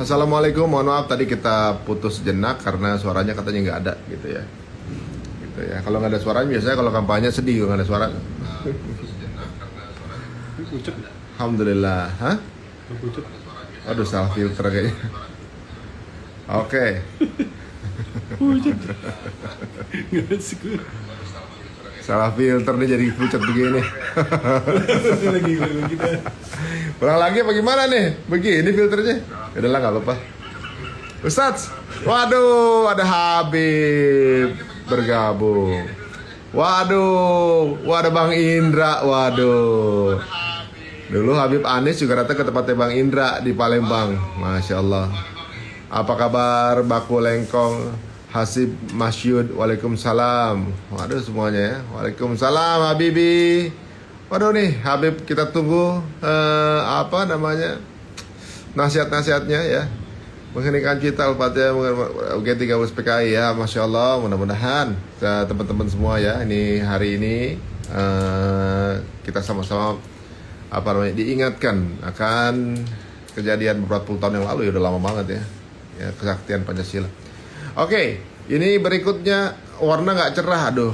Assalamualaikum, mohon maaf tadi kita putus jenak karena suaranya katanya nggak ada gitu ya. Gitu ya. Kalau nggak ada suaranya biasanya kalau kampanye sedih nggak ada suara. Alhamdulillah, hah? Aduh salah filter kayaknya. Oke, salah filter nih jadi pucat begini. Lagi gue kita. Ulang lagi apa gimana nih? Begini filternya. Udahlah nggak apa-apa. Ustadz, waduh ada Habib bergabung. Waduh, waduh Bang Indra, waduh. Dulu Habib Anis juga datang ke tempatnya Bang Indra di Palembang, masya Allah. Apa kabar Baku Lengkong? Hasib Masyud, Waalaikumsalam. Waduh semuanya ya. Waalaikumsalam Habibi. Waduh nih Habib kita tunggu eh, apa namanya nasihat-nasihatnya ya. Menghentikan kita Al-Fatihah UG30 PKI ya. Masya Allah mudah-mudahan teman-teman semua ya. Ini hari ini eh, kita sama-sama apa namanya diingatkan akan kejadian beberapa puluh tahun yang lalu. Ya udah lama banget ya. Ya kesaktian Pancasila. Oke ini berikutnya warna nggak cerah aduh.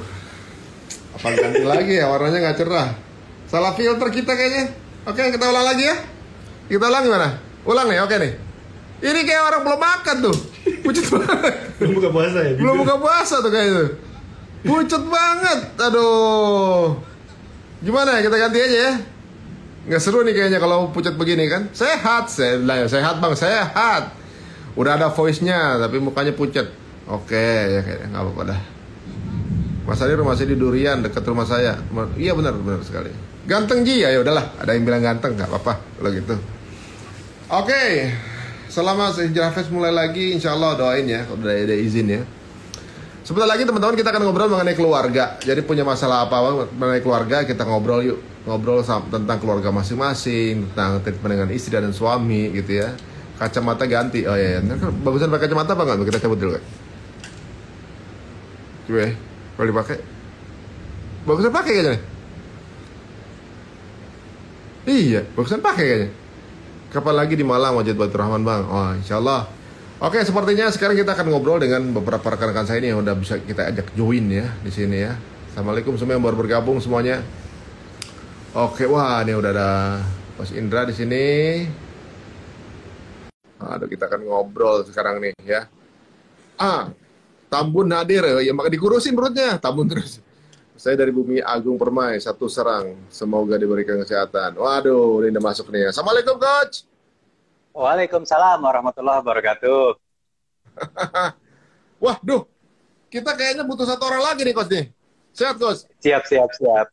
Apa ganti lagi ya warnanya nggak cerah? Salah filter kita kayaknya. Oke kita ulang lagi ya. Kita ulang gimana ulang nih oke nih ini kayak orang belum makan tuh pucet banget Belum buka puasa ya? belum buka puasa tuh kayaknya pucet banget aduh gimana ya kita ganti aja ya nggak seru nih kayaknya kalau pucet begini kan sehat saya bilang ya, sehat bang sehat udah ada voice nya tapi mukanya pucet oke ya kayaknya nggak apa-apa dah Mas Adi rumah saya di Durian dekat rumah saya. Iya benar benar sekali. Ganteng Ji ya udahlah. Ada yang bilang ganteng nggak apa-apa kalau gitu. Oke, selama Hijrah Fest mulai lagi, insya Allah doain ya udah ada izin ya. Sebentar lagi teman-teman kita akan ngobrol mengenai keluarga. Jadi punya masalah apa mengenai keluarga kita ngobrol yuk. Ngobrol tentang keluarga masing-masing, tentang treatment dengan istri dan suami gitu ya. Kacamata ganti. Oh iya, iya. Ntar bagusan pakai kacamata apa nggak? Kita cabut dulu kan. Coba ya, kalau dipakai. Bagusan pakai kayaknya. Iya, bagusan pakai kayaknya. Kapan lagi di Malang Wajid Batu Rahman Bang? Oh, insya Allah. Oke, sepertinya sekarang kita akan ngobrol dengan beberapa rekan-rekan saya ini yang udah bisa kita ajak join ya di sini ya. Assalamualaikum semua yang baru bergabung semuanya. Oke, wah ini udah ada Mas Indra di sini. Aduh, kita akan ngobrol sekarang nih ya. Ah, Tambun hadir ya, maka dikurusin perutnya, Tambun terus. Saya dari Bumi Agung Permai, satu serang. Semoga diberikan kesehatan. Waduh, ini udah masuk nih. Assalamualaikum, Coach. Waalaikumsalam warahmatullahi wabarakatuh. Wah, duh. Kita kayaknya butuh satu orang lagi nih, Coach nih. Sehat, Coach. Siap, siap, siap.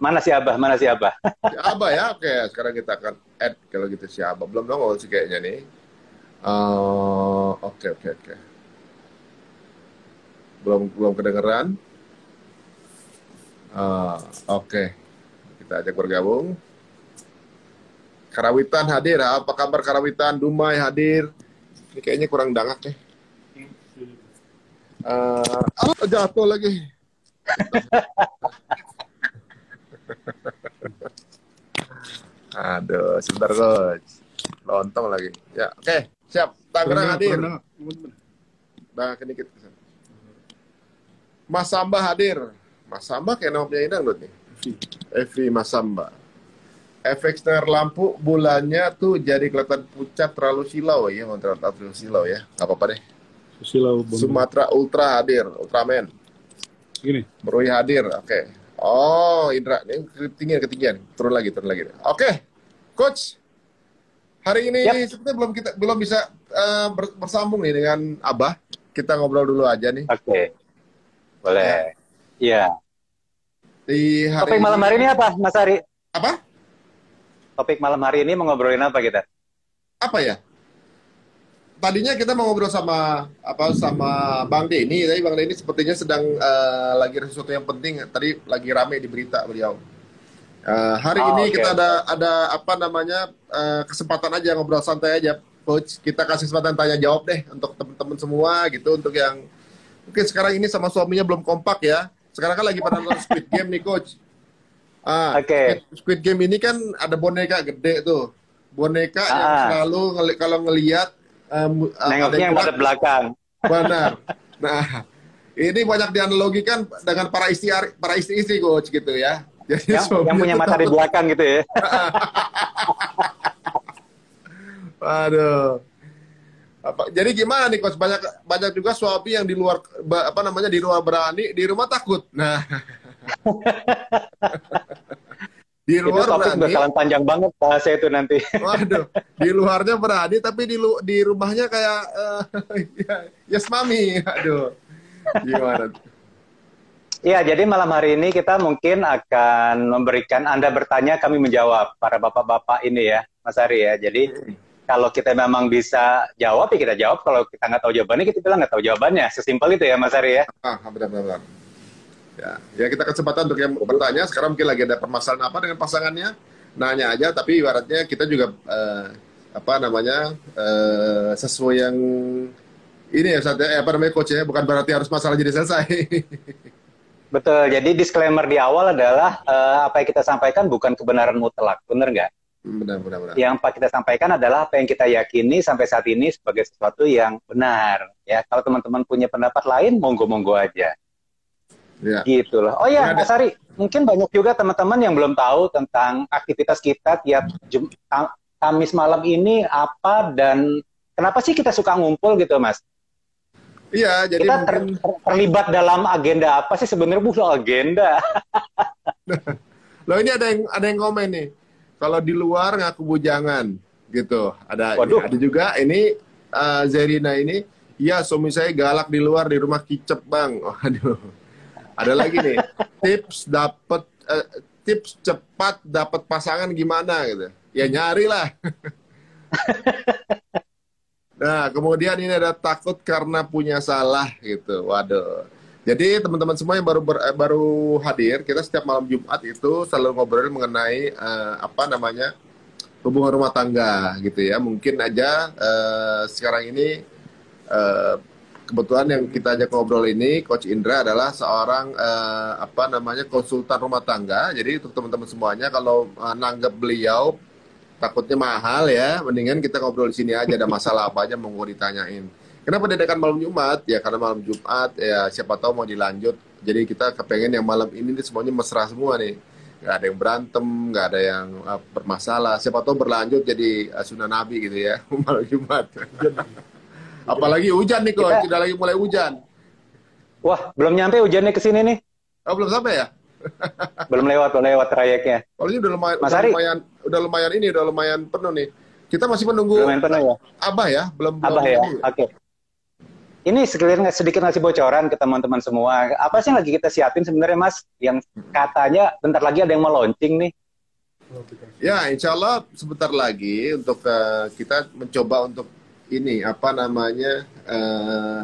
Mana si Abah? Mana si Abah? Si Abah ya, oke. Sekarang kita akan add kalau gitu si Abah. Belum dong sih kayaknya nih. Eh, Oke, oke, oke. Belum belum kedengeran. Eh, oke. Kita ajak bergabung. Karawitan hadir. Apa kabar Karawitan? Dumai hadir. Ini kayaknya kurang dangak nih. Eh, ah, jatuh lagi. Aduh, sebentar coach. Lontong lagi. Ya, oke. Siap. Tangerang hadir. Bah, sedikit ke sana. Mas Samba hadir. Mas Samba kayak nama penyanyi dangdut nih. Evi Mas Samba. Efek setengah lampu bulannya tuh jadi kelihatan pucat terlalu silau ya, terlalu terlalu silau ya. Gak apa-apa deh. Silau. Sumatera Ultra hadir, Ultraman. Gini. Meruy hadir, oke. Oh, Indra, ini ketinggian, ketinggian. Turun lagi, turun lagi. Oke, Coach. Hari ini Yap. sepertinya belum kita belum bisa ber- bersambung nih dengan Abah. Kita ngobrol dulu aja nih. Oke. Boleh. Iya. Di hari Topik malam hari ini apa, Mas Ari? apa? Topik malam hari ini mau ngobrolin apa kita? Apa ya? Tadinya kita mau ngobrol sama apa sama Bang Denny, tapi Bang Denny sepertinya sedang eh, lagi ada sesuatu yang penting. Tadi lagi rame di berita beliau. Eh, hari Oh, ini oke, kita ada ada apa namanya eh, kesempatan aja ngobrol santai aja, coach. Kita kasih kesempatan tanya jawab deh untuk teman-teman semua gitu, untuk yang mungkin sekarang ini sama suaminya belum kompak ya. Sekarang kan lagi pada nonton Squid Game nih, coach. Ah, Oke. Squid, Squid Game ini kan ada boneka gede tuh. Boneka yang Ah. selalu ngeli- kalau ngelihat ada Nengoknya yang pada belakang. Benar. Nah, ini banyak dianalogikan dengan para istri para istri-istri coach gitu ya. Jadi Yang, yang punya mata di belakang gitu ya. Aduh. Apa, jadi gimana nih coach? Banyak banyak juga suami yang di luar apa namanya di luar berani, di rumah takut. Nah. di Itu luar topik berani. bakalan panjang banget bahasa itu nanti. Waduh, di luarnya berani tapi di lu, di rumahnya kayak ya, yes mami. Aduh. Gimana? Iya, jadi malam hari ini kita mungkin akan memberikan Anda bertanya, kami menjawab para bapak-bapak ini ya, Mas Ari ya. Jadi kalau kita memang bisa jawab ya kita jawab. Kalau kita nggak tahu jawabannya, kita bilang nggak tahu jawabannya. Sesimpel itu ya, Mas Ari ya. Ah, benar-benar. Ya, ya kita kesempatan untuk yang bertanya. Sekarang mungkin lagi ada permasalahan apa dengan pasangannya? Nanya aja, tapi ibaratnya kita juga eh, apa namanya eh, sesuai yang ini ya, Ustaz, ya, apa namanya coach ya, bukan berarti harus masalah jadi selesai. Betul. Jadi disclaimer di awal adalah eh, apa yang kita sampaikan bukan kebenaran mutlak, benar nggak? Benar, benar, benar. Yang Pak kita sampaikan adalah apa yang kita yakini sampai saat ini sebagai sesuatu yang benar. Ya, kalau teman-teman punya pendapat lain, monggo-monggo aja. Ya. Gitu loh. Oh Ya, Mas Ari, mungkin banyak juga teman-teman yang belum tahu tentang aktivitas kita tiap Jum Ka- Kamis malam ini apa dan kenapa sih kita suka ngumpul gitu, Mas? Iya, jadi kita ter- mungkin terlibat dalam agenda apa sih sebenarnya bukan agenda? Loh ini ada yang ada yang komen nih. Kalau di luar ngaku bujangan gitu. Ada Waduh. ada juga ini eh, Zerina ini, iya suami saya galak di luar di rumah kicep, Bang. Waduh. Ada lagi nih. tips dapat eh, tips cepat dapat pasangan gimana gitu. Ya nyari lah. nah, kemudian ini ada takut karena punya salah gitu. Waduh. Jadi teman-teman semua yang baru ber- eh, baru hadir, kita setiap malam Jumat itu selalu ngobrol mengenai eh, apa namanya hubungan rumah tangga gitu ya. Mungkin aja eh, sekarang ini eh, kebetulan yang kita ajak ngobrol ini Coach Indra adalah seorang eh, apa namanya konsultan rumah tangga. Jadi untuk teman-teman semuanya kalau eh, nanggap beliau takutnya mahal ya, mendingan kita ngobrol di sini aja ada masalah apa aja monggo ditanyain. Kenapa diadakan malam Jumat? Ya karena malam Jumat ya siapa tahu mau dilanjut. Jadi kita kepengen yang malam ini nih semuanya mesra semua nih. Gak ada yang berantem, gak ada yang uh, bermasalah. Siapa tahu berlanjut jadi uh, sunnah Nabi gitu ya malam Jumat. Apalagi hujan nih kok, Kita- sudah lagi mulai hujan. Wah, belum nyampe hujannya ke sini nih. Oh belum sampai ya? Belum lewat, belum lewat trayeknya. Kalau ini udah lumayan, Mas udah Ari. lumayan, udah lumayan ini, udah lumayan penuh nih. Kita masih menunggu Belum penuh ya? Abah ya, belum belum Abah ya? ini. Oke. Ini sedikit, sedikit ngasih bocoran ke teman-teman semua. Apa sih yang lagi kita siapin sebenarnya, Mas? Yang katanya bentar lagi ada yang mau launching nih. Ya, insya Allah sebentar lagi untuk eh, kita mencoba untuk ini apa namanya eh,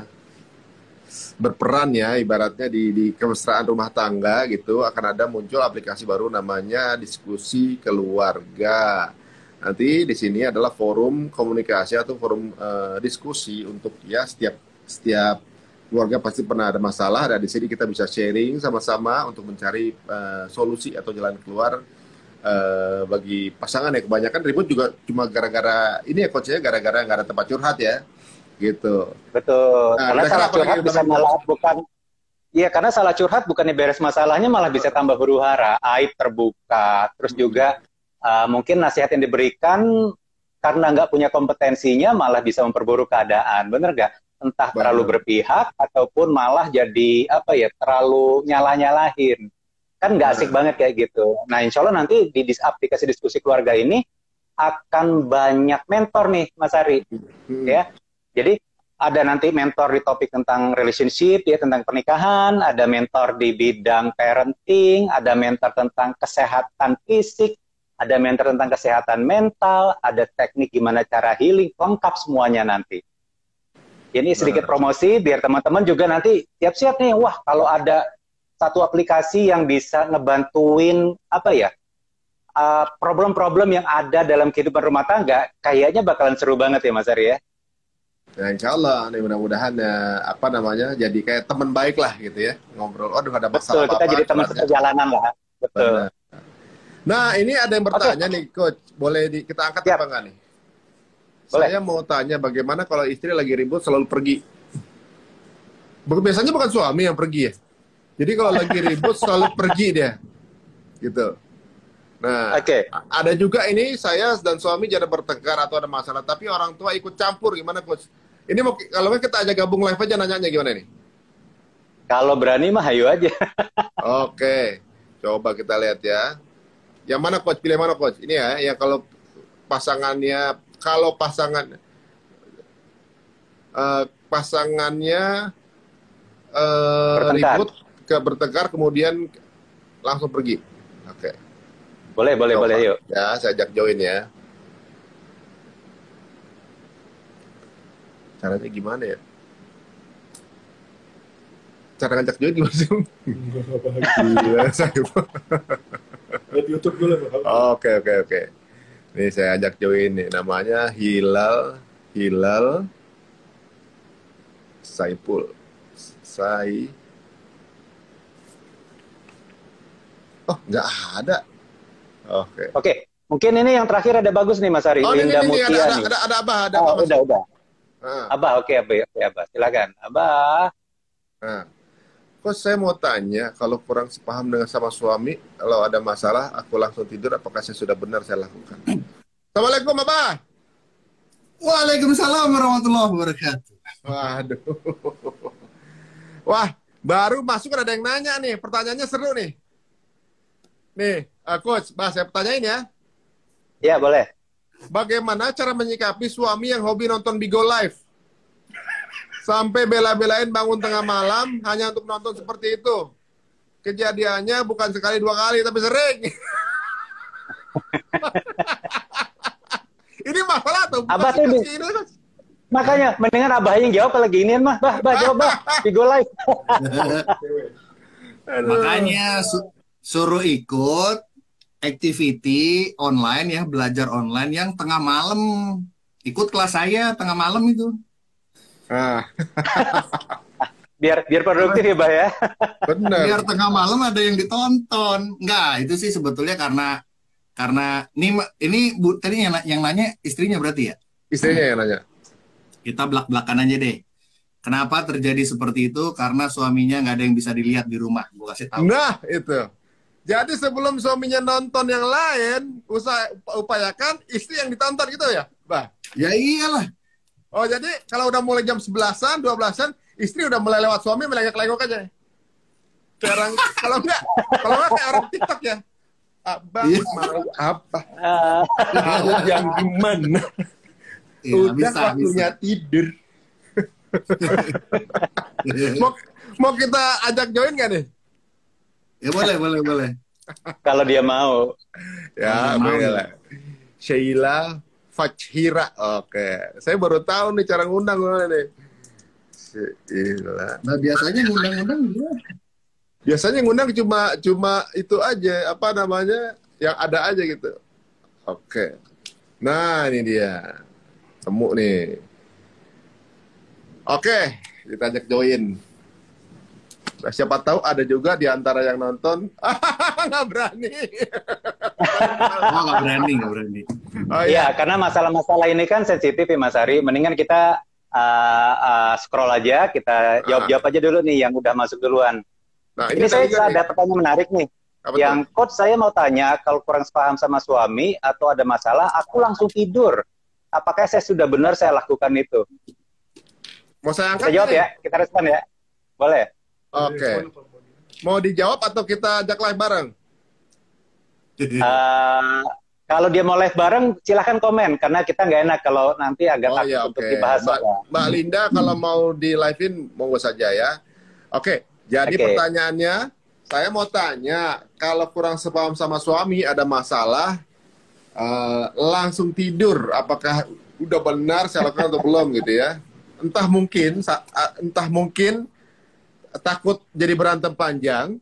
berperan ya, ibaratnya di, di kemesraan rumah tangga gitu akan ada muncul aplikasi baru namanya diskusi keluarga. Nanti di sini adalah forum komunikasi atau forum eh, diskusi untuk ya setiap setiap keluarga pasti pernah ada masalah dan di sini kita bisa sharing sama-sama untuk mencari eh, solusi atau jalan keluar eh, bagi pasangan ya kebanyakan ribut juga cuma gara-gara ini ya coach ya gara-gara nggak ada tempat curhat ya gitu Betul. Nah, karena salah curhat bisa malah bukan Iya, karena salah curhat bukannya beres masalahnya malah bisa tambah huru hara, aib terbuka, terus Hmm. juga uh, mungkin nasihat yang diberikan karena nggak punya kompetensinya malah bisa memperburuk keadaan, bener nggak? Entah Benar. terlalu berpihak ataupun malah jadi apa ya terlalu nyalah nyalahin, kan nggak asik banget kayak gitu. Nah, insya Allah nanti di dis- aplikasi diskusi keluarga ini akan banyak mentor nih, Mas Ari Hmm. ya. Jadi ada nanti mentor di topik tentang relationship ya tentang pernikahan, ada mentor di bidang parenting, ada mentor tentang kesehatan fisik, ada mentor tentang kesehatan mental, ada teknik gimana cara healing, lengkap semuanya nanti. Ini sedikit promosi biar teman-teman juga nanti siap-siap nih, wah kalau ada satu aplikasi yang bisa ngebantuin apa ya uh, problem-problem yang ada dalam kehidupan rumah tangga, kayaknya bakalan seru banget ya Mas Ari ya. Ya insya Allah, nih mudah-mudahan ya apa namanya jadi kayak teman baik lah gitu ya ngobrol. Aduh ada masalah Betul, kita apa-apa, jadi teman curhat seperjalanan lah. Betul. Benar. Nah ini ada yang bertanya nih coach, boleh di, kita angkat Siap. apa enggak nih? Boleh. Saya mau tanya bagaimana kalau istri lagi ribut selalu pergi? Biasanya bukan suami yang pergi ya. Jadi kalau lagi ribut selalu pergi dia. Gitu. Nah, Oke. a- ada juga ini saya dan suami jadi bertengkar atau ada masalah, tapi orang tua ikut campur gimana coach? Ini mau kalau kita ajak gabung live aja nanya-nanya gimana nih? Kalau berani mah hayu aja. Oke, coba kita lihat ya. Yang mana coach? Pilih mana coach? Ini ya, yang kalau pasangannya, kalau pasangan eh, pasangannya eh, Bertengkar. ribut, ke bertengkar, kemudian langsung pergi. Oke, Boleh, boleh, Coba. boleh, yuk. ya saya ajak join ya. Caranya gimana ya? Cara ngajak join gimana sih? Gila, saya Lihat YouTube dulu. Oke oke oke. Nih saya ajak join nih namanya Hilal Hilal Saipul. Sai Oh, nggak ada. Oke. Oke, mungkin ini yang terakhir ada bagus nih Mas Ari. Oh, ini, Linda ini, ini Mutia ada, ada, nih. ada, ada Abah, ada Oh, Abah. udah, udah. Nah, Abah, oke, Abah, oke, Abah. Silakan. Abah. nah. Kok saya mau tanya, kalau kurang sepaham dengan sama suami, kalau ada masalah, aku langsung tidur, apakah saya sudah benar saya lakukan? Assalamualaikum, Abah. Waalaikumsalam warahmatullahi wabarakatuh. Waduh. Wah, baru masuk ada yang nanya nih. Pertanyaannya seru nih. Nih, eh, Coach, Bah, saya pertanyain ya. Ya, boleh. Bagaimana cara menyikapi suami yang hobi nonton Bigo Live? Sampai bela-belain bangun tengah malam hanya untuk nonton seperti itu. Kejadiannya bukan sekali dua kali, tapi sering. Ini masalah tuh. Abah tuh di- ini. Makanya, mendingan Abah yang jawab kalau ginian mah. Bah, bah, jawab, bah. Bigo live. Aduh. Makanya su- suruh ikut activity online ya, belajar online yang tengah malam. Ikut kelas saya tengah malam itu. Ah, Biar biar produktif ya, Bah ya. benar. Biar tengah malam ada yang ditonton. Enggak, itu sih sebetulnya karena karena ini ini Bu tadi yang, yang nanya istrinya berarti ya. Istrinya yang nanya. Kita belak-belakan aja deh. Kenapa terjadi seperti itu? Karena suaminya nggak ada yang bisa dilihat di rumah. Gue kasih tahu. Nah, itu. Jadi sebelum suaminya nonton yang lain, usah upayakan istri yang ditonton gitu ya, Bah? Ya iyalah. Oh, jadi kalau udah mulai jam 11-an, 12-an, istri udah mulai lewat suami melengok-lengok aja. Kayak orang, kalau enggak, kalau enggak kayak orang TikTok ya. Abang Iya. mau apa? Mau yang gimana? Ya, udah bisa, waktunya tidur. Mau, mau kita ajak join gak nih? Ya boleh, boleh, boleh. kalau dia mau. Ya, boleh lah. Sheila Fajhira. Oke. Saya baru tahu nih cara ngundang gimana nih. Nah biasanya ngundang-ngundang. Biasanya ngundang cuma cuma itu aja, apa namanya? Yang ada aja gitu. Oke. Nah, ini dia. Temu nih. Oke, kita ajak join. Nah, siapa tahu ada juga di antara yang nonton. Nggak berani. Oh nggak berani, nggak berani. Oh Iya, karena masalah-masalah ini kan sensitif ya Mas Ari. Mendingan kita uh, uh, scroll aja, kita jawab-jawab aja dulu nih yang udah masuk duluan. Nah, Ini saya juga nih. ada pertanyaan menarik nih. Apa yang coach saya mau tanya, kalau kurang paham sama suami atau ada masalah, aku langsung tidur. Apakah saya sudah benar saya lakukan itu? Mau saya angkat? Kita jawab ya, kita respon ya. Boleh. Oke. Mau dijawab atau kita ajak live bareng? Eh, kalau dia mau live bareng, silahkan komen karena kita nggak enak kalau nanti agak Oh takut ya, untuk dibahas. Mbak. Mbak Linda kalau mau di live-in monggo saja ya. Oke, jadi Oke. pertanyaannya saya mau tanya, kalau kurang sepaham sama suami ada masalah eh, langsung tidur, apakah udah benar saya lakukan atau belum gitu ya? Entah mungkin ah, entah mungkin takut jadi berantem panjang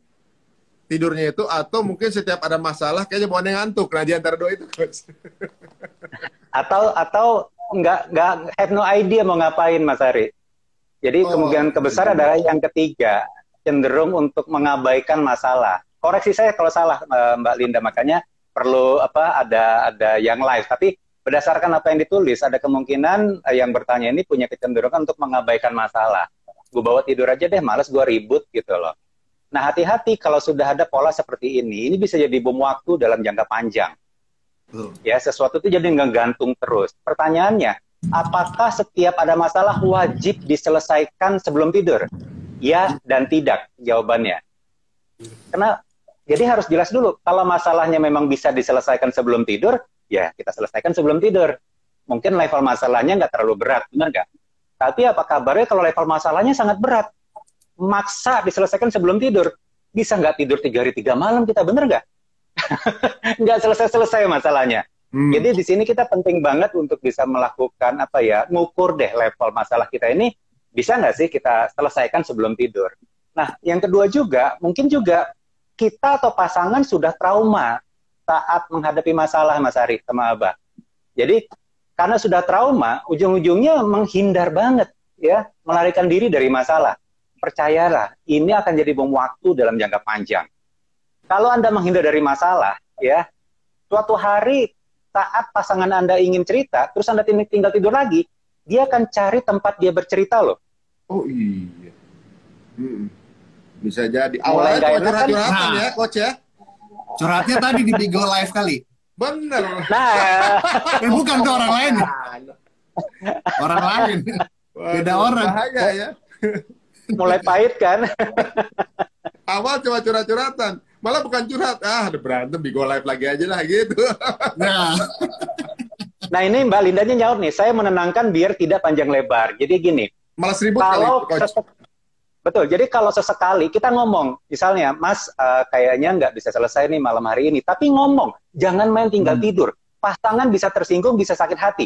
tidurnya itu atau mungkin setiap ada masalah kayaknya mau ngantuk. Nah, di antara dua itu, Coach. Atau atau nggak nggak have no idea mau ngapain Mas Ari. Jadi Oh. kemungkinan kebesar adalah yang ketiga cenderung untuk mengabaikan masalah. Koreksi saya kalau salah eh, Mbak Linda makanya perlu apa ada ada yang live. Tapi berdasarkan apa yang ditulis, ada kemungkinan eh, yang bertanya ini punya kecenderungan untuk mengabaikan masalah. Gue bawa tidur aja deh, males gue ribut gitu loh. Nah, hati-hati kalau sudah ada pola seperti ini, ini bisa jadi bom waktu dalam jangka panjang. Betul. Ya, sesuatu itu jadi ngegantung terus. Pertanyaannya, apakah setiap ada masalah wajib diselesaikan sebelum tidur? Ya dan tidak jawabannya. Karena jadi harus jelas dulu, kalau masalahnya memang bisa diselesaikan sebelum tidur, ya kita selesaikan sebelum tidur. Mungkin level masalahnya nggak terlalu berat, benar nggak? Tapi apa kabarnya kalau level masalahnya sangat berat? Maksa diselesaikan sebelum tidur. Bisa nggak tidur tiga hari tiga malam kita, bener nggak? nggak selesai-selesai masalahnya. Hmm. Jadi di sini kita penting banget untuk bisa melakukan apa ya, ngukur deh level masalah kita ini bisa nggak sih kita selesaikan sebelum tidur. Nah, yang kedua juga mungkin juga kita atau pasangan sudah trauma saat menghadapi masalah Mas Ari sama Abah. Jadi karena sudah trauma, ujung-ujungnya menghindar banget ya, melarikan diri dari masalah. Percayalah, ini akan jadi bom waktu dalam jangka panjang. Kalau Anda menghindar dari masalah, ya, suatu hari saat pasangan Anda ingin cerita, terus Anda tinggal tidur lagi, dia akan cari tempat dia bercerita loh. Oh iya. Hmm. Bisa jadi. Mulai Awalnya enak kan? curhat-curhatan Nah. ya, coach ya. Curhatnya tadi di Bigo Live kali. Bener. Nah, Eh, bukan ke orang lain. Orang lain. Beda orang. Bahaya ya. mulai pahit kan? Awal cuma curhat-curhatan. Malah bukan curhat. Ah, ada berantem di go live lagi aja lah gitu. Nah, Nah ini Mbak Lindanya nyaut nih, saya menenangkan biar tidak panjang lebar. Jadi gini, Malas ribut kali, kalau coach. Betul, jadi kalau sesekali kita ngomong, misalnya Mas eh, kayaknya nggak bisa selesai nih malam hari ini, tapi ngomong, jangan main tinggal Hmm. tidur. Pasangan bisa tersinggung, bisa sakit hati.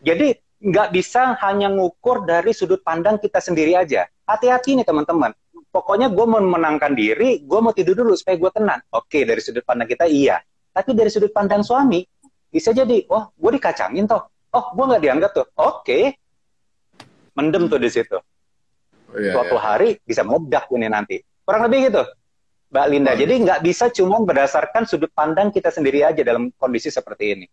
Jadi nggak bisa hanya ngukur dari sudut pandang kita sendiri aja. Hati-hati nih teman-teman. Pokoknya gue mau menenangkan diri, gue mau tidur dulu supaya gue tenang. Oke, dari sudut pandang kita iya. Tapi dari sudut pandang suami, bisa jadi, oh gue dikacangin toh. Oh, gue nggak dianggap tuh. Oke. Mendem tuh di situ. Iya, Suatu iya. hari bisa meledak ini nanti. Kurang lebih gitu. Mbak Linda, Oh, jadi nggak bisa cuma berdasarkan sudut pandang kita sendiri aja dalam kondisi seperti ini.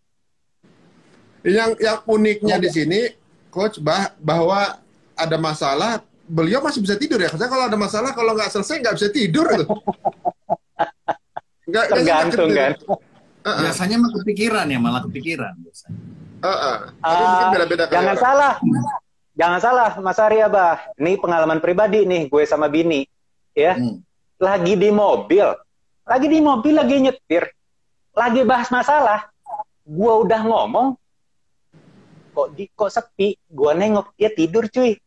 Yang yang uniknya di sini, coach, bah, bahwa ada masalah, beliau masih bisa tidur ya. Karena kalau ada masalah, kalau nggak selesai nggak bisa tidur tuh. Nggak, nggak Tergantung nyenyak kan. gitu. Heeh, biasanya mah kepikiran ya, malah kepikiran. biasanya. heeh. Tapi Ah, mungkin beda-beda Jangan orang. salah. Jangan salah, Mas Arya, Bah. Ini pengalaman pribadi nih, gue sama Bini. Ya, Hmm. lagi di mobil. Lagi di mobil, lagi nyetir. Lagi bahas masalah. Gue udah ngomong, kok di kok sepi. Gue nengok, dia tidur cuy.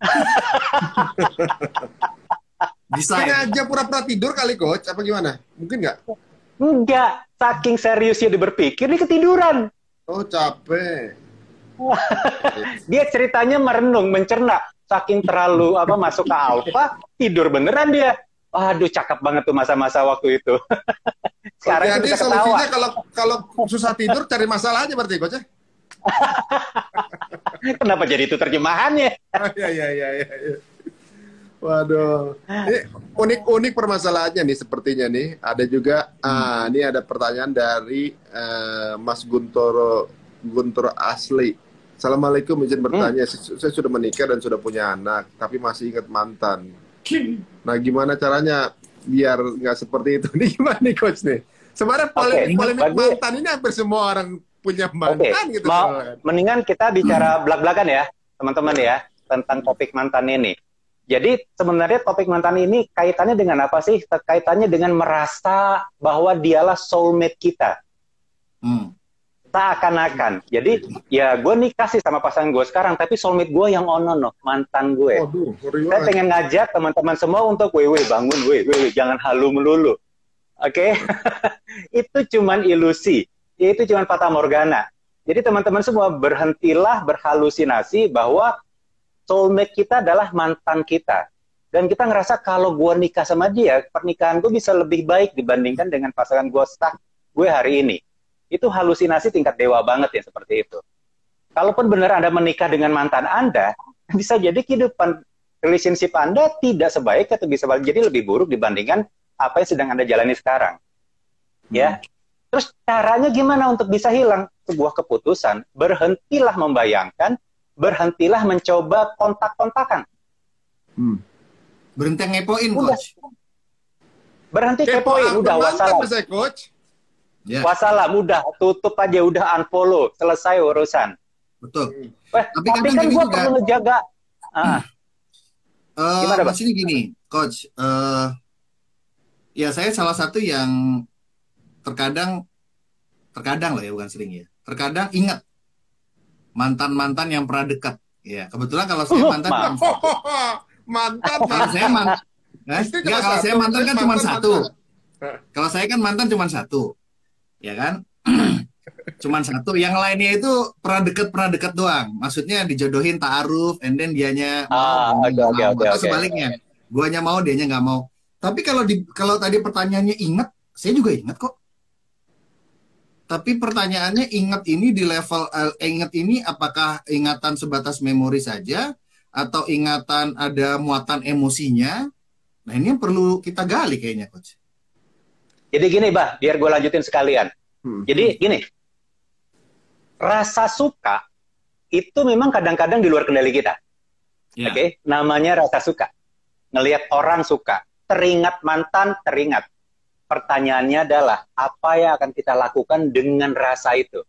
Bisa ya? Pura-pura tidur kali, coach. Apa gimana? Mungkin nggak? Enggak, saking seriusnya dia berpikir, dia ketiduran. Oh, capek. Dia ceritanya merenung, mencerna. Saking terlalu apa masuk ke alfa, tidur beneran dia. Aduh, cakep banget tuh masa-masa waktu itu. Sekarang Jadi kita ketawa. solusinya kalau kalau susah tidur cari masalah aja berarti coach ya? Kenapa jadi itu terjemahannya? Iya iya iya iya. iya. Waduh. Ini unik-unik permasalahannya nih sepertinya nih. Ada juga ah ini ada pertanyaan dari eh, Mas Guntoro Guntoro Asli. Assalamualaikum izin bertanya. Saya saya sudah menikah dan sudah punya anak, tapi masih ingat mantan. Nah, gimana caranya biar nggak seperti itu? Nih gimana nih coach nih? Sebenarnya polemik, Oke, polemik bagi- mantan ini hampir semua orang punya mantan gitu. mau mendingan kita bicara belak-belakan ya, teman-teman ya, tentang topik mantan ini. Jadi sebenarnya topik mantan ini kaitannya dengan apa sih? Kaitannya dengan merasa bahwa dialah soulmate kita. Hmm. Seakan-akan. Jadi ya gue nikah sih sama pasangan gue sekarang, tapi soulmate gue yang ono no, mantan gue. Waduh, Saya banget. pengen ngajak teman-teman semua untuk wewe bangun, wewe, jangan halu melulu. Oke? itu cuman ilusi. Itu cuman fata morgana. Jadi teman-teman semua berhentilah berhalusinasi bahwa soulmate kita adalah mantan kita. Dan kita ngerasa kalau gue nikah sama dia, pernikahan gue bisa lebih baik dibandingkan dengan pasangan gue sah gue hari ini. Itu halusinasi tingkat dewa banget ya seperti itu. Kalaupun benar Anda menikah dengan mantan Anda, bisa jadi kehidupan relationship Anda tidak sebaik atau bisa jadi lebih buruk dibandingkan apa yang sedang Anda jalani sekarang. Ya. Terus caranya gimana untuk bisa hilang? Sebuah keputusan, berhentilah membayangkan, berhentilah mencoba kontak-kontakan. Hmm. Berhenti ngepoin, Udah. coach. Berhenti Kepo kepoin, udah wassalam. coach. Ya, Wassalam, udah tutup aja, udah unfollow, selesai urusan. betul. Eh, Tapi tapi, kadang kan gue juga. perlu ngejaga. Ah, Eh, Gimana, maksudnya gini, coach. eh ya saya salah satu yang terkadang, terkadang lah ya, bukan sering ya. Terkadang ingat mantan-mantan yang pernah dekat. Ya, kebetulan kalau saya Uh, mantan, ma- mantan, kalau mantan. saya mantan, eh, enggak, kalau saya mantan kan cuma satu. Kalau saya kan mantan cuma satu, ya kan? cuman satu. Yang lainnya itu pernah deket pernah deket doang. Maksudnya dijodohin taaruf, and then dianya Ah, mau, mau. oke, Atau oke. sebaliknya, guanya mau, dianya nggak mau. Tapi kalau di kalau tadi pertanyaannya ingat, saya juga ingat kok. Tapi pertanyaannya ingat ini di level eh, ingat ini apakah ingatan sebatas memori saja atau ingatan ada muatan emosinya? Nah ini yang perlu kita gali kayaknya coach. Jadi gini, Bah, biar gue lanjutin sekalian. Hmm. Jadi gini, rasa suka itu memang kadang-kadang di luar kendali kita. Ya. Oke, namanya rasa suka. Ngelihat orang suka, teringat mantan, teringat. Pertanyaannya adalah apa yang akan kita lakukan dengan rasa itu?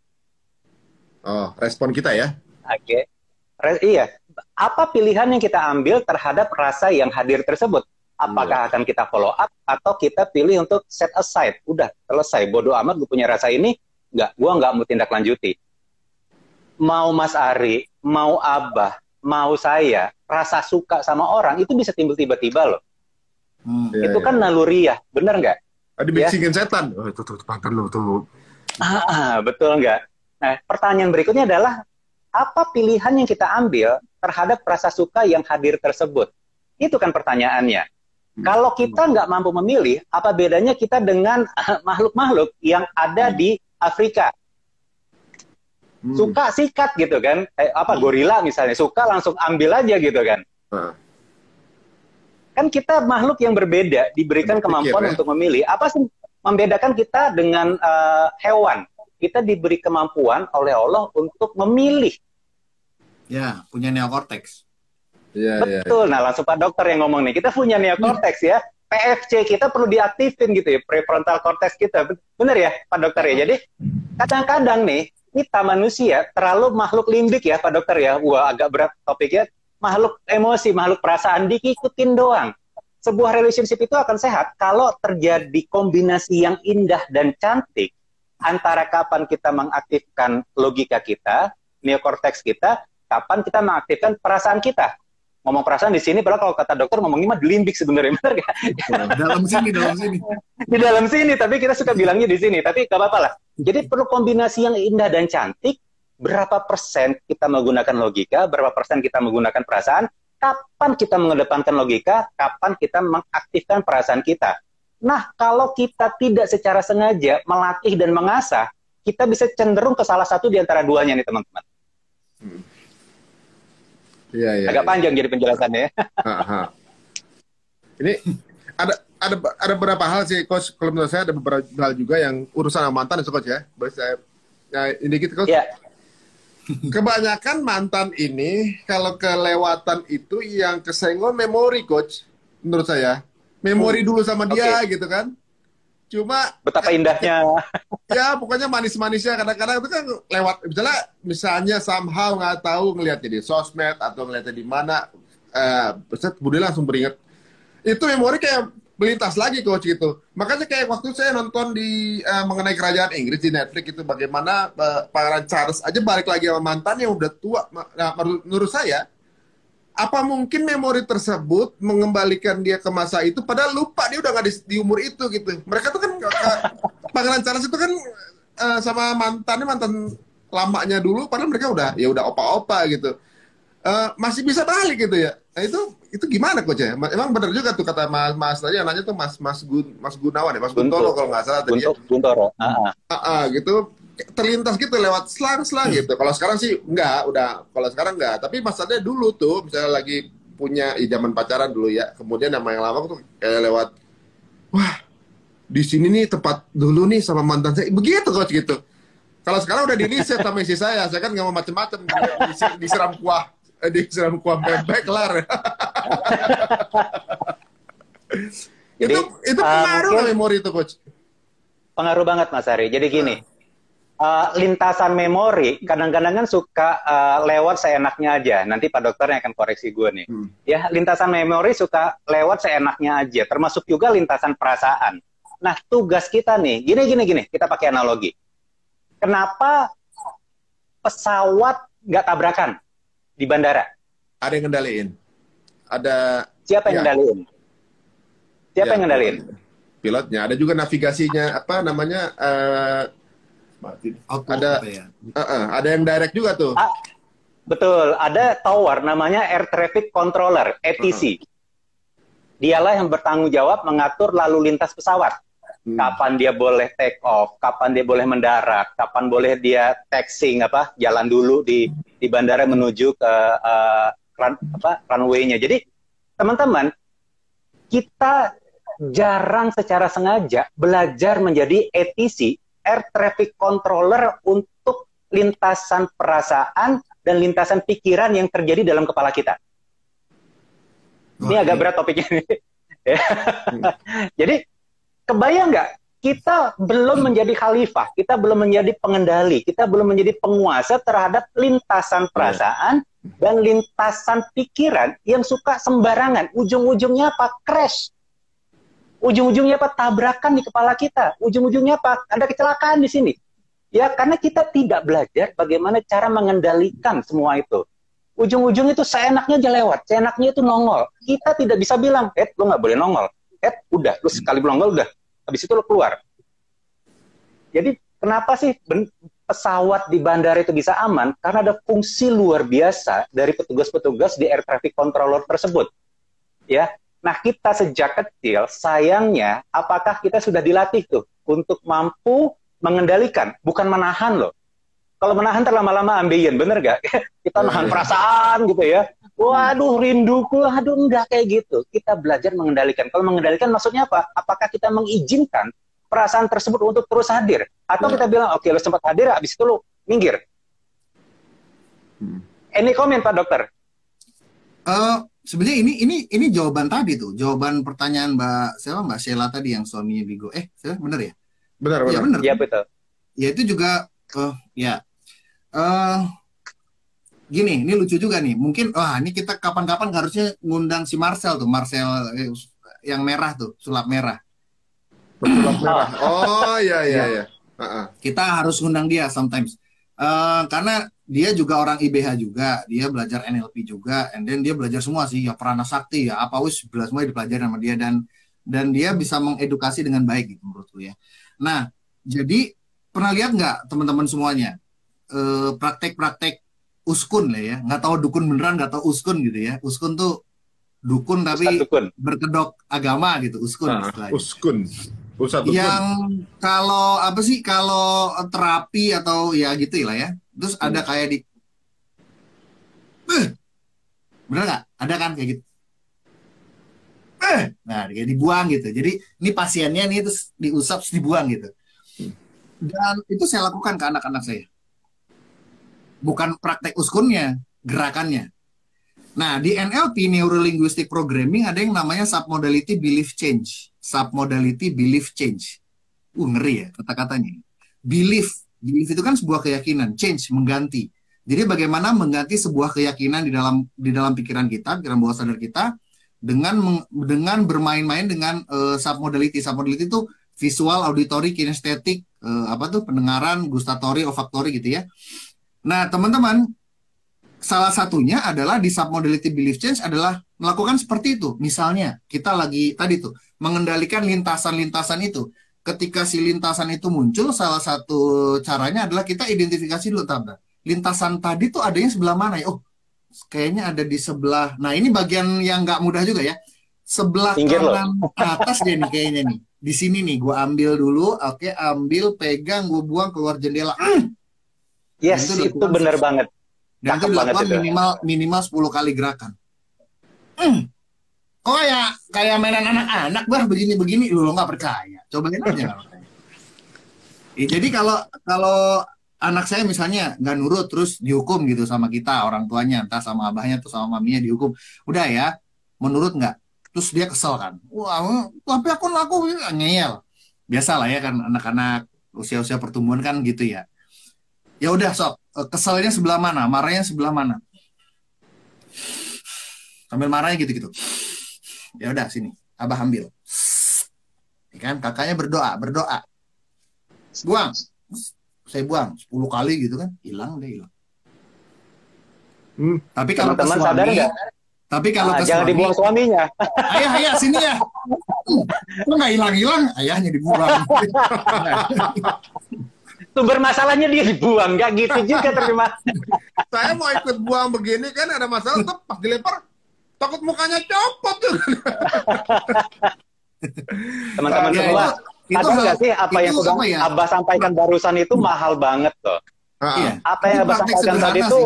Oh, respon kita ya. Oke. Re- iya. Apa pilihan yang kita ambil terhadap rasa yang hadir tersebut? Apakah akan kita follow up atau kita pilih untuk set aside? Udah selesai. Bodoh amat gue punya rasa ini. Nggak, gue nggak mau tindak lanjuti. Mau Mas Ari, mau Abah, mau saya, rasa suka sama orang itu bisa timbul tiba-tiba loh. Hmm. Iya, itu iya. kan naluriah, bener nggak? Tadi biksingin setan. Oh, itu tuh, tuh mantan lu tuh. Ah, betul nggak? Nah, pertanyaan berikutnya adalah apa pilihan yang kita ambil terhadap rasa suka yang hadir tersebut? Itu kan pertanyaannya. Hmm. Kalau kita nggak mampu memilih, apa bedanya kita dengan makhluk-makhluk yang ada di Afrika? Hmm. Suka sikat gitu kan? Kayak apa gorila misalnya, suka langsung ambil aja gitu kan? Ah. Kan kita makhluk yang berbeda, diberikan Berpikir, kemampuan ya. untuk memilih. Apa sih membedakan kita dengan eh, hewan? Kita diberi kemampuan oleh Allah untuk memilih. Ya, punya neokortex. Iya, iya. Betul. Nah, langsung Pak Dokter yang ngomong nih. Kita punya neokortex ya. PFC kita perlu diaktifin gitu ya, prefrontal cortex kita. Bener ya, Pak Dokter ya. Jadi kadang-kadang nih kita manusia terlalu makhluk limbik ya, Pak Dokter ya. Wah, agak berat topiknya. Makhluk emosi, makhluk perasaan diikutin doang. Sebuah relationship itu akan sehat kalau terjadi kombinasi yang indah dan cantik antara kapan kita mengaktifkan logika kita, neokortex kita, kapan kita mengaktifkan perasaan kita. Ngomong perasaan di sini, padahal kalau kata dokter ngomongnya mah di limbik sebenarnya, benar nggak? dalam sini, dalam sini. di dalam sini, tapi kita suka bilangnya di sini. Tapi nggak apa-apa lah. Jadi perlu kombinasi yang indah dan cantik. Berapa persen kita menggunakan logika, berapa persen kita menggunakan perasaan, kapan kita mengedepankan logika, kapan kita mengaktifkan perasaan kita. Nah, kalau kita tidak secara sengaja melatih dan mengasah, kita bisa cenderung ke salah satu di antara duanya nih, teman-teman. Iya, iya. Agak iya. panjang jadi penjelasannya ya. Aha. Ini ada ada ada beberapa hal sih coach kalau menurut saya ada beberapa hal juga yang urusan sama mantan itu coach ya. Boleh saya ya, ini gitu coach. Ya, Kebanyakan mantan ini kalau kelewatan itu yang kesenggol memori coach menurut saya. Memori dulu sama dia gitu kan. Cuma betapa indahnya. ya pokoknya manis-manisnya. Kadang-kadang itu kan lewat misalnya misalnya somehow nggak tahu ngelihatnya di sosmed atau ngelihatnya di mana eh uh, Budi langsung beringat itu memori kayak melintas lagi coach gitu. Makanya kayak waktu saya nonton di eh, mengenai kerajaan Inggris di Netflix itu bagaimana eh, Pangeran Charles aja balik lagi sama mantan yang udah tua. Nah, menurut saya apa mungkin memori tersebut mengembalikan dia ke masa itu padahal lupa dia udah nggak di, di umur itu gitu. Mereka tuh kan uh, Pangeran Charles itu kan uh, sama mantannya mantan lamanya dulu padahal mereka udah ya udah opa-opa gitu. Uh, masih bisa balik gitu ya. Nah itu itu gimana coach ya? Emang benar juga tuh kata Mas Mas tadi yang nanya tuh Mas Mas Gun Mas Gunawan ya? Mas Guntoro kalau nggak salah tadi ya. Untuk Guntoro. Ah. Ah, ah, gitu terlintas gitu lewat selang-selang gitu. Kalau sekarang sih enggak, udah kalau sekarang enggak. Tapi masalahnya dulu tuh misalnya lagi punya ya, zaman pacaran dulu ya. Kemudian nama yang lama tuh kayak lewat wah di sini nih tempat dulu nih sama mantan saya begitu coach gitu kalau sekarang udah di riset sama istri saya saya kan nggak mau macem-macem Disi- disiram kuah eh, disiram kuah bebek kelar itu Jadi, itu uh, pengaruh mungkin- nggak memori itu coach Pengaruh banget Mas Ari. Jadi gini, eh, lintasan memori kadang-kadang kan suka eh, lewat seenaknya aja. Nanti Pak Dokter yang akan koreksi gue nih. Hmm. Ya, lintasan memori suka lewat seenaknya aja. Termasuk juga lintasan perasaan. Nah, tugas kita nih, gini gini gini, kita pakai analogi. Kenapa pesawat nggak tabrakan di bandara? ada yang ngendaliin ada Siapa yang Ya. ngendaliin? Siapa ya, yang ngendaliin? pilotnya ada juga navigasinya apa namanya Auto, Ada- ya? eh, eh, ada yang direct juga tuh Ah, Betul, ada tower namanya Air Traffic Controller, ATC. Dialah yang bertanggung jawab mengatur lalu lintas pesawat. Hmm. Kapan dia boleh take off, kapan dia boleh mendarat, kapan boleh dia taxing apa jalan dulu di di bandara menuju ke eh, run, apa runway-nya. Jadi teman-teman, kita jarang secara sengaja belajar menjadi ATC, Air Traffic Controller untuk lintasan perasaan dan lintasan pikiran yang terjadi dalam kepala kita. Ini Wah, agak berat topiknya ini. Jadi kebayang nggak? Kita belum menjadi khalifah, kita belum menjadi pengendali, kita belum menjadi penguasa terhadap lintasan perasaan dan lintasan pikiran yang suka sembarangan. Ujung-ujungnya apa? Crash. Ujung-ujungnya apa? Tabrakan di kepala kita. Ujung-ujungnya apa? Ada kecelakaan di sini. Ya, karena kita tidak belajar bagaimana cara mengendalikan semua itu. Ujung-ujung itu seenaknya aja lewat, seenaknya itu nongol. Kita tidak bisa bilang, eh, lu nggak boleh nongol. Eh, udah, lu sekali nongol udah. Habis itu lu keluar. Jadi, kenapa sih pesawat di bandara itu bisa aman? Karena ada fungsi luar biasa dari petugas-petugas di air traffic controller tersebut. Ya, Nah, kita sejak kecil, sayangnya, apakah kita sudah dilatih tuh untuk mampu mengendalikan, bukan menahan loh. Kalau menahan terlama-lama ambeien, bener gak? kita Iya, nahan iya. perasaan gitu ya. Waduh, rinduku, aduh enggak kayak gitu. Kita belajar mengendalikan. Kalau mengendalikan maksudnya apa? Apakah kita mengizinkan perasaan tersebut untuk terus hadir? Atau Iya. kita bilang, oke, lo sempat hadir, habis itu lo minggir. Hmm. Any comment, Pak Dokter? Eh, sebenarnya ini ini ini jawaban tadi tuh, jawaban pertanyaan Mbak siapa Mbak Sheila tadi yang suaminya Bigo. Eh, bener ya? benar Iya benar bener. Iya, betul. Ya itu juga eh ya. Eh gini, ini lucu juga nih. Mungkin wah, ini kita kapan-kapan harusnya ngundang si Marcel tuh, Marcel eh, yang merah tuh, sulap merah. Pesulap merah oh iya iya iya Heeh. Kita harus ngundang dia sometimes. Eh karena dia juga orang IBH juga, dia belajar NLP juga, and then dia belajar semua sih, ya perana sakti ya apa wis belajar semua dipelajari sama dia dan dan dia bisa mengedukasi dengan baik gitu menurutku ya. Nah, jadi pernah lihat nggak teman-teman semuanya eh, praktek-praktek uskun lah ya, nggak tahu dukun beneran, nggak tahu uskun gitu ya. Uskun tuh dukun tapi Dukun. berkedok agama gitu, uskun Ah, istilahnya uskun pusat uskun yang kalau apa sih kalau terapi atau ya gitu lah ya. Terus ada kayak di Eh, bener nggak? Ada kan? Kayak gitu. Eh, nah kayak dibuang gitu. Jadi ini pasiennya nih terus diusap terus dibuang gitu. Dan itu saya lakukan ke anak-anak saya. Bukan praktek uskunnya gerakannya. Nah, di NLP Neuro Linguistic Programming ada yang namanya submodality belief change. Submodality belief change. Uh, ngeri ya kata-katanya. Belief, belief itu kan sebuah keyakinan, change mengganti. Jadi bagaimana mengganti sebuah keyakinan di dalam di dalam pikiran kita, pikiran bawah sadar kita dengan dengan bermain-main dengan eh, submodality. Submodality itu visual, auditory, kinestetik, eh, apa tuh pendengaran, gustatory, olfaktory gitu ya. Nah, teman-teman, salah satunya adalah di submodality belief change adalah melakukan seperti itu. Misalnya, kita lagi tadi tuh mengendalikan lintasan-lintasan itu. Ketika si lintasan itu muncul, salah satu caranya adalah kita identifikasi dulu tanda. Lintasan tadi tuh adanya sebelah mana ya? Oh, kayaknya ada di sebelah. Nah, ini bagian yang nggak mudah juga ya. Sebelah Pinggir loh. kanan atas dia nih kayaknya nih. Di sini nih, gua ambil dulu. Oke, ambil, pegang, gua buang keluar jendela. Yes, Itu itu dilakukan benar banget. Dan itu Cakep banget dilakukan itu. minimal minimal 10 kali gerakan. Hmm. kok kayak kayak mainan anak-anak bah begini-begini. Lu nggak percaya. Cobain aja Ya, jadi kalau kalau anak saya misalnya nggak nurut terus dihukum gitu sama kita orang tuanya entah sama abahnya atau sama maminya dihukum. Udah ya menurut nggak? Terus dia kesel kan. Wah tapi aku laku ngeyel. Biasa lah ya kan anak-anak usia-usia pertumbuhan kan gitu ya. Ya udah sok. Eh, keselnya sebelah mana marahnya sebelah mana sambil marahnya gitu-gitu. Ya udah sini. Abah ambil. Ya kan kakaknya berdoa berdoa. Buang. Saya buang. 10 kali gitu kan. Hilang deh hilang. Hmm. tapi kalau sadar suami nggak? tapi kalau Ah, ke jangan suami dibuang suaminya. ayah ayah sini ya. Kok nggak hilang hilang ayahnya dibuang. Sumber masalahnya dia dibuang, nggak gitu juga terima. Saya mau ikut buang begini kan ada masalah tuh pas dilempar takut mukanya copot tuh. Teman-teman Ya, semua, itu- itu sadar hal- nggak sih apa yang sedang apa ya? Abah sampaikan barusan itu mahal banget loh. Iya. Apa yang Abah sampaikan tadi itu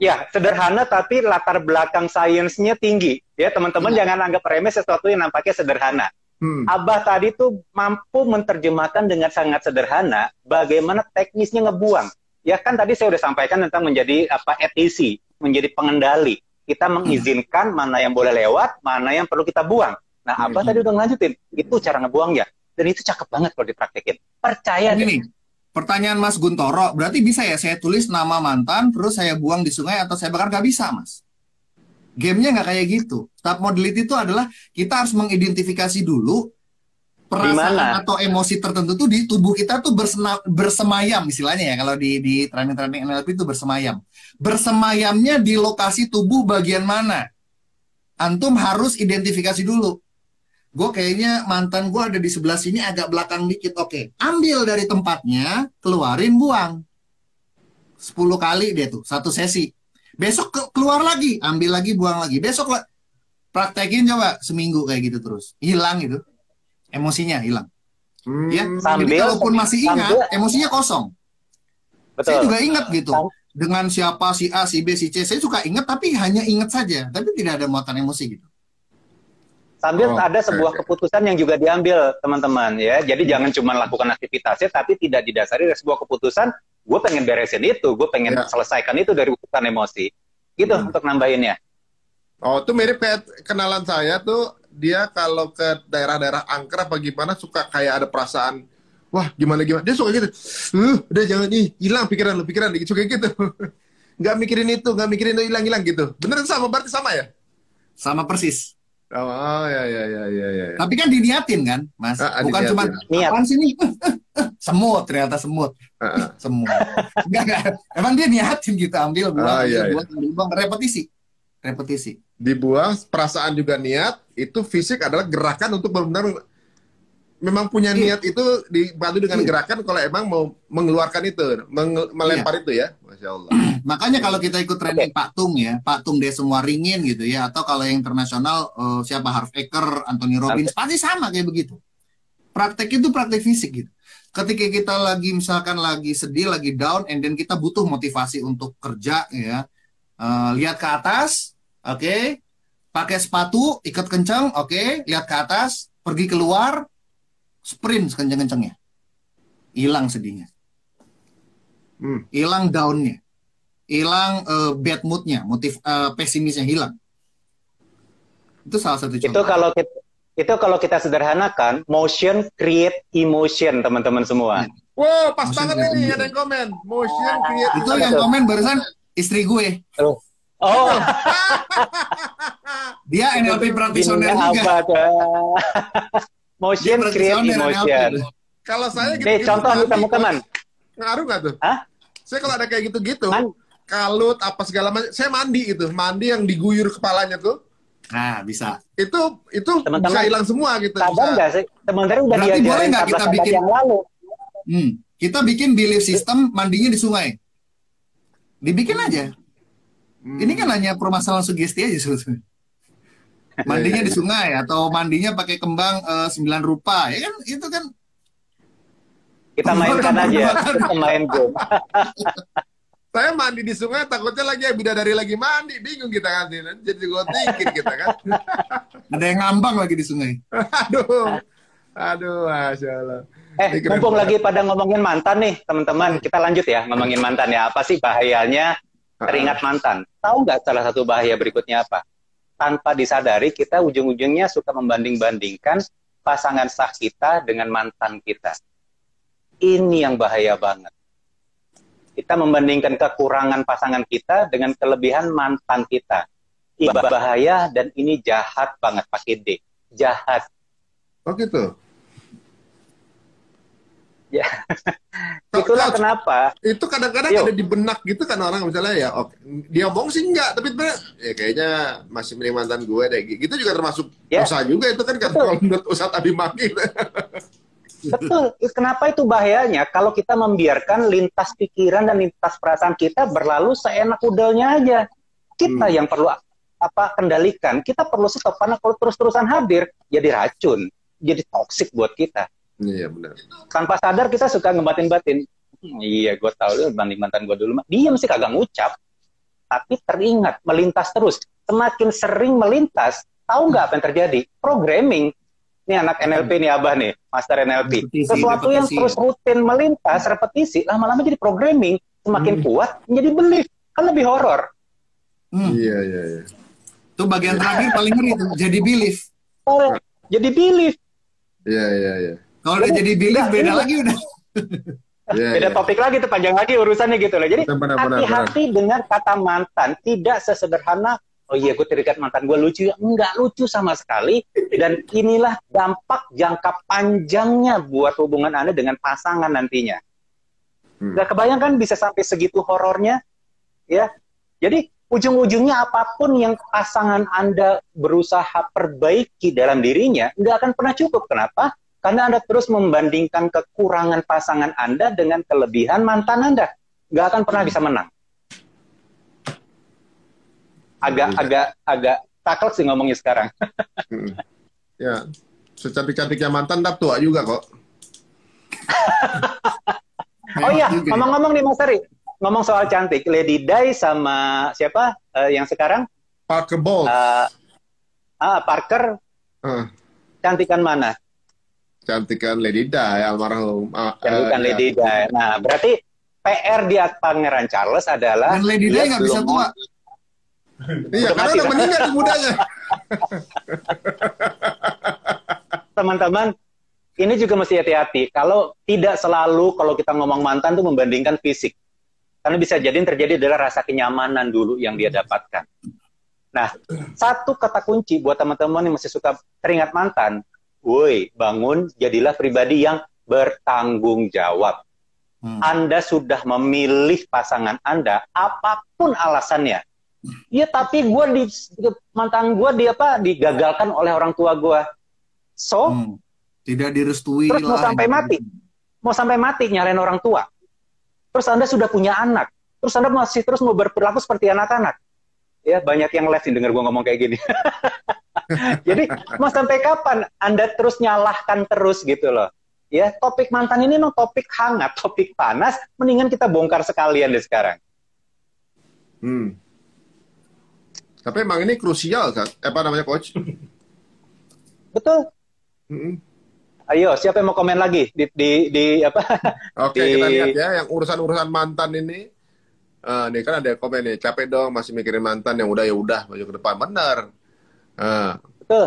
ya sederhana tapi latar belakang sainsnya tinggi. Ya teman-teman Iya. jangan anggap remeh sesuatu yang nampaknya sederhana. Hmm. Abah tadi tuh mampu menerjemahkan dengan sangat sederhana bagaimana teknisnya ngebuang. Ya kan tadi saya udah sampaikan tentang menjadi apa etisi, menjadi pengendali. Kita mengizinkan mana yang boleh lewat, mana yang perlu kita buang. Nah, Abah Hmm. tadi udah ngelanjutin. Itu cara ngebuangnya. Dan itu cakep banget kalau dipraktekin. Percaya deh. Gini, pertanyaan Mas Guntoro, berarti bisa ya saya tulis nama mantan, terus saya buang di sungai atau saya bakar? Gak bisa, Mas. Gamenya nggak kayak gitu. Stop mobility itu adalah kita harus mengidentifikasi dulu perasaan Gimana? atau emosi tertentu tuh di tubuh kita tuh bersena- bersemayam istilahnya ya kalau di di training-training NLP itu bersemayam. Bersemayamnya di lokasi tubuh bagian mana? Antum harus identifikasi dulu. Gue kayaknya mantan gue ada di sebelah sini agak belakang dikit. Oke, ambil dari tempatnya, keluarin, buang. 10 kali dia tuh, satu sesi. Besok ke- keluar lagi, ambil lagi, buang lagi. Besok praktekin coba seminggu kayak gitu terus. Hilang gitu. Emosinya hilang. Hmm. Ya, Sambil- jadi kalaupun masih ingat, sambil- emosinya kosong. Betul. Saya juga ingat gitu. Dengan siapa, si A, si B, si C. Saya suka ingat, tapi hanya ingat saja. Tapi tidak ada muatan emosi gitu. Sambil Oh, ada sebuah oke. keputusan yang juga diambil, teman-teman ya. Jadi jangan cuma lakukan aktivitasnya, tapi tidak didasari dari sebuah keputusan. Gue pengen beresin itu, gue pengen Ya. selesaikan itu dari urusan emosi. Gitu Hmm. untuk nambahinnya. Oh, itu mirip kayak kenalan saya tuh dia kalau ke daerah-daerah angker apa gimana suka kayak ada perasaan wah gimana gimana dia suka gitu uh udah jangan nih hilang pikiran lu pikiran dikit suka gitu nggak mikirin itu nggak mikirin itu hilang hilang gitu bener sama berarti sama ya Sama persis. oh, oh ya ya ya ya ya. Tapi kan diniatin kan, Mas? Ah, Bukan diniatin. cuma Niat. apaan sih nih? semut ternyata semut. Ah, ah. Semut. Enggak, enggak. Emang dia niatin gitu ambil buang, Ah, ambil, iya, buang, ambil, buang. repetisi. Repetisi. dibuang perasaan juga niat itu fisik adalah gerakan untuk benar-benar memang punya Iya. niat itu dibantu dengan Iya. gerakan kalau emang mau mengeluarkan itu menge- melempar Iya. itu ya masya Allah Makanya kalau kita ikut training Pak Tung ya, Pak Tung dia semua ringin gitu ya, atau kalau yang internasional eh, siapa Harv Eker, Anthony Robbins, pasti sama kayak begitu. Praktek itu praktek fisik gitu. Ketika kita lagi misalkan lagi sedih, lagi down, and then kita butuh motivasi untuk kerja ya, Eh, lihat ke atas, oke, pakai sepatu, ikat kencang, oke, lihat ke atas, pergi keluar, sprint sekencang-kencangnya, hilang sedihnya Hmm. hilang downnya, hilang eh, bad moodnya, motif eh, pesimisnya hilang. Itu salah satu Itu contoh. kalau kita itu kalau kita sederhanakan, motion create emotion, teman-teman semua. wow pas Motion banget ini ada yang komen motion create Itu yang komen barusan istri gue. Oh, Dia NLP practitioner ininya juga. apa motion Dia create emotion. Kalau saya gitu, Nih, contoh nih teman-teman. ngaruh nggak tuh Hah? saya kalau ada kayak gitu-gitu kalut apa segala macam saya mandi itu mandi yang diguyur kepalanya tuh Nah, bisa. itu itu Teman-teman, bisa hilang semua gitu Sadar bisa. nggak sih? Sebenarnya udah Berarti boleh nggak kita 14 abad bikin- yang lalu. Hmm. Kita bikin belief system mandinya di sungai. Dibikin aja. Hmm. Ini kan hanya permasalahan sugesti aja sebetulnya. Mandinya di sungai atau mandinya pakai kembang eh, sembilan rupa, ya kan? Itu kan Kita mainkan aja, kita main game. Saya mandi di sungai takutnya lagi ya bidadari lagi mandi, bingung kita kan. Jadi gue tingkin kita kan. Ada yang ngambang lagi di sungai. Aduh. Aduh, Masya Allah. Eh, mumpung lagi pada ngomongin mantan nih, teman-teman. Kita lanjut ya ngomongin mantan ya. Apa sih bahayanya teringat mantan? Tahu nggak salah satu bahaya berikutnya apa? Tanpa disadari, kita ujung-ujungnya suka membanding-bandingkan pasangan sah kita dengan mantan kita. Ini yang bahaya banget. Kita membandingkan kekurangan pasangan kita dengan kelebihan mantan kita. Ini bahaya dan ini jahat banget pakai D. Jahat. Oh gitu. Ya. Itulah kenapa itu kadang-kadang ada di benak gitu kan orang misalnya ya oke dia bohong sih enggak tapi ya kayaknya masih mending mantan gue deh gitu juga termasuk Ya. dosa juga itu kan kan kalau menurut Ustadz Abimaki Betul. Kenapa itu bahayanya? Kalau kita membiarkan lintas pikiran dan lintas perasaan kita berlalu seenak udahnya aja. Kita Hmm. yang perlu apa kendalikan. Kita perlu stop karena kalau terus-terusan hadir jadi racun, jadi toksik buat kita. Iya benar Tanpa sadar kita suka ngebatin-batin. "Hmm, iya, gue tahu lu banding mantan gue dulu. mah." Dia mesti kagak ngucap, tapi teringat, melintas terus. Semakin sering melintas, tahu nggak apa yang terjadi? Programming. Ini anak NLP nih Abah nih, Master NLP. Repetisi, Sesuatu yang terus rutin melintas, repetisi, lama-lama jadi programming. Semakin Hmm. kuat, menjadi belief. Kan lebih horor. Hmm. iya iya iya Itu bagian terakhir paling ngeri jadi belief. Oh, jadi belief. iya iya iya Kalau udah jadi Enggak, beda ini- lagi udah. Iya, Beda iya. topik lagi tuh, panjang lagi urusannya gitu loh. Jadi hati-hati dengan kata mantan. Tidak sesederhana, oh iya gue terikat mantan gue lucu ya. Enggak lucu sama sekali. Dan inilah dampak jangka panjangnya buat hubungan Anda dengan pasangan nantinya. Hmm. Gak kebayang kan bisa sampai segitu horornya? Ya. Jadi ujung-ujungnya apa pun yang pasangan Anda berusaha perbaiki dalam dirinya, nggak akan pernah cukup. Kenapa? Karena Anda terus membandingkan kekurangan pasangan Anda dengan kelebihan mantan Anda. Nggak akan pernah bisa menang. Agak, Iya. agak, agak taklek sih ngomongnya sekarang. Mm. ya secantik-cantiknya mantan tak tua juga kok Oh iya, ya. ngomong-ngomong nih Mas Ari, ngomong soal cantik, Lady Di sama siapa eh, yang sekarang? Parker Bolt Eh, ah, Parker, Eh, cantikan mana? Cantikan Lady Di almarhum Ah, Cantikan eh, Lady Di. Nah, berarti PR di Pangeran Charles adalah Dan Lady Di nggak bisa tua. iya karena udah meninggal mudanya Teman-teman, ini juga mesti hati-hati. Kalau tidak selalu kalau kita ngomong mantan tuh membandingkan fisik. Karena bisa jadi yang terjadi adalah rasa kenyamanan dulu yang dia dapatkan. Nah, satu kata kunci buat teman-teman yang masih suka teringat mantan, woi, bangun, jadilah pribadi yang bertanggung jawab. Hmm. Anda sudah memilih pasangan Anda, apa pun alasannya. Ya, tapi gue di mantan gue di apa digagalkan oleh orang tua gue. So, Hmm. Tidak direstui Terus mau sampai mati? mau sampai mati nyalain orang tua. Terus Anda sudah punya anak. Terus Anda masih terus mau berperilaku seperti anak-anak. Ya, banyak yang nih denger gue ngomong kayak gini. Jadi, mau sampai kapan Anda terus nyalahkan terus gitu loh. Ya, topik mantan ini memang topik hangat, topik panas. Mendingan kita bongkar sekalian deh sekarang. Hmm. Tapi emang ini krusial kan? Eh, Apa namanya coach? Betul. Mm-mm. Ayo, siapa yang mau komen lagi di di, di apa? Oke Di- kita lihat ya yang urusan-urusan mantan ini. Eh, nih kan ada komen nih capek dong masih mikirin mantan yang udah ya udah maju ke depan benar. Eh, Betul.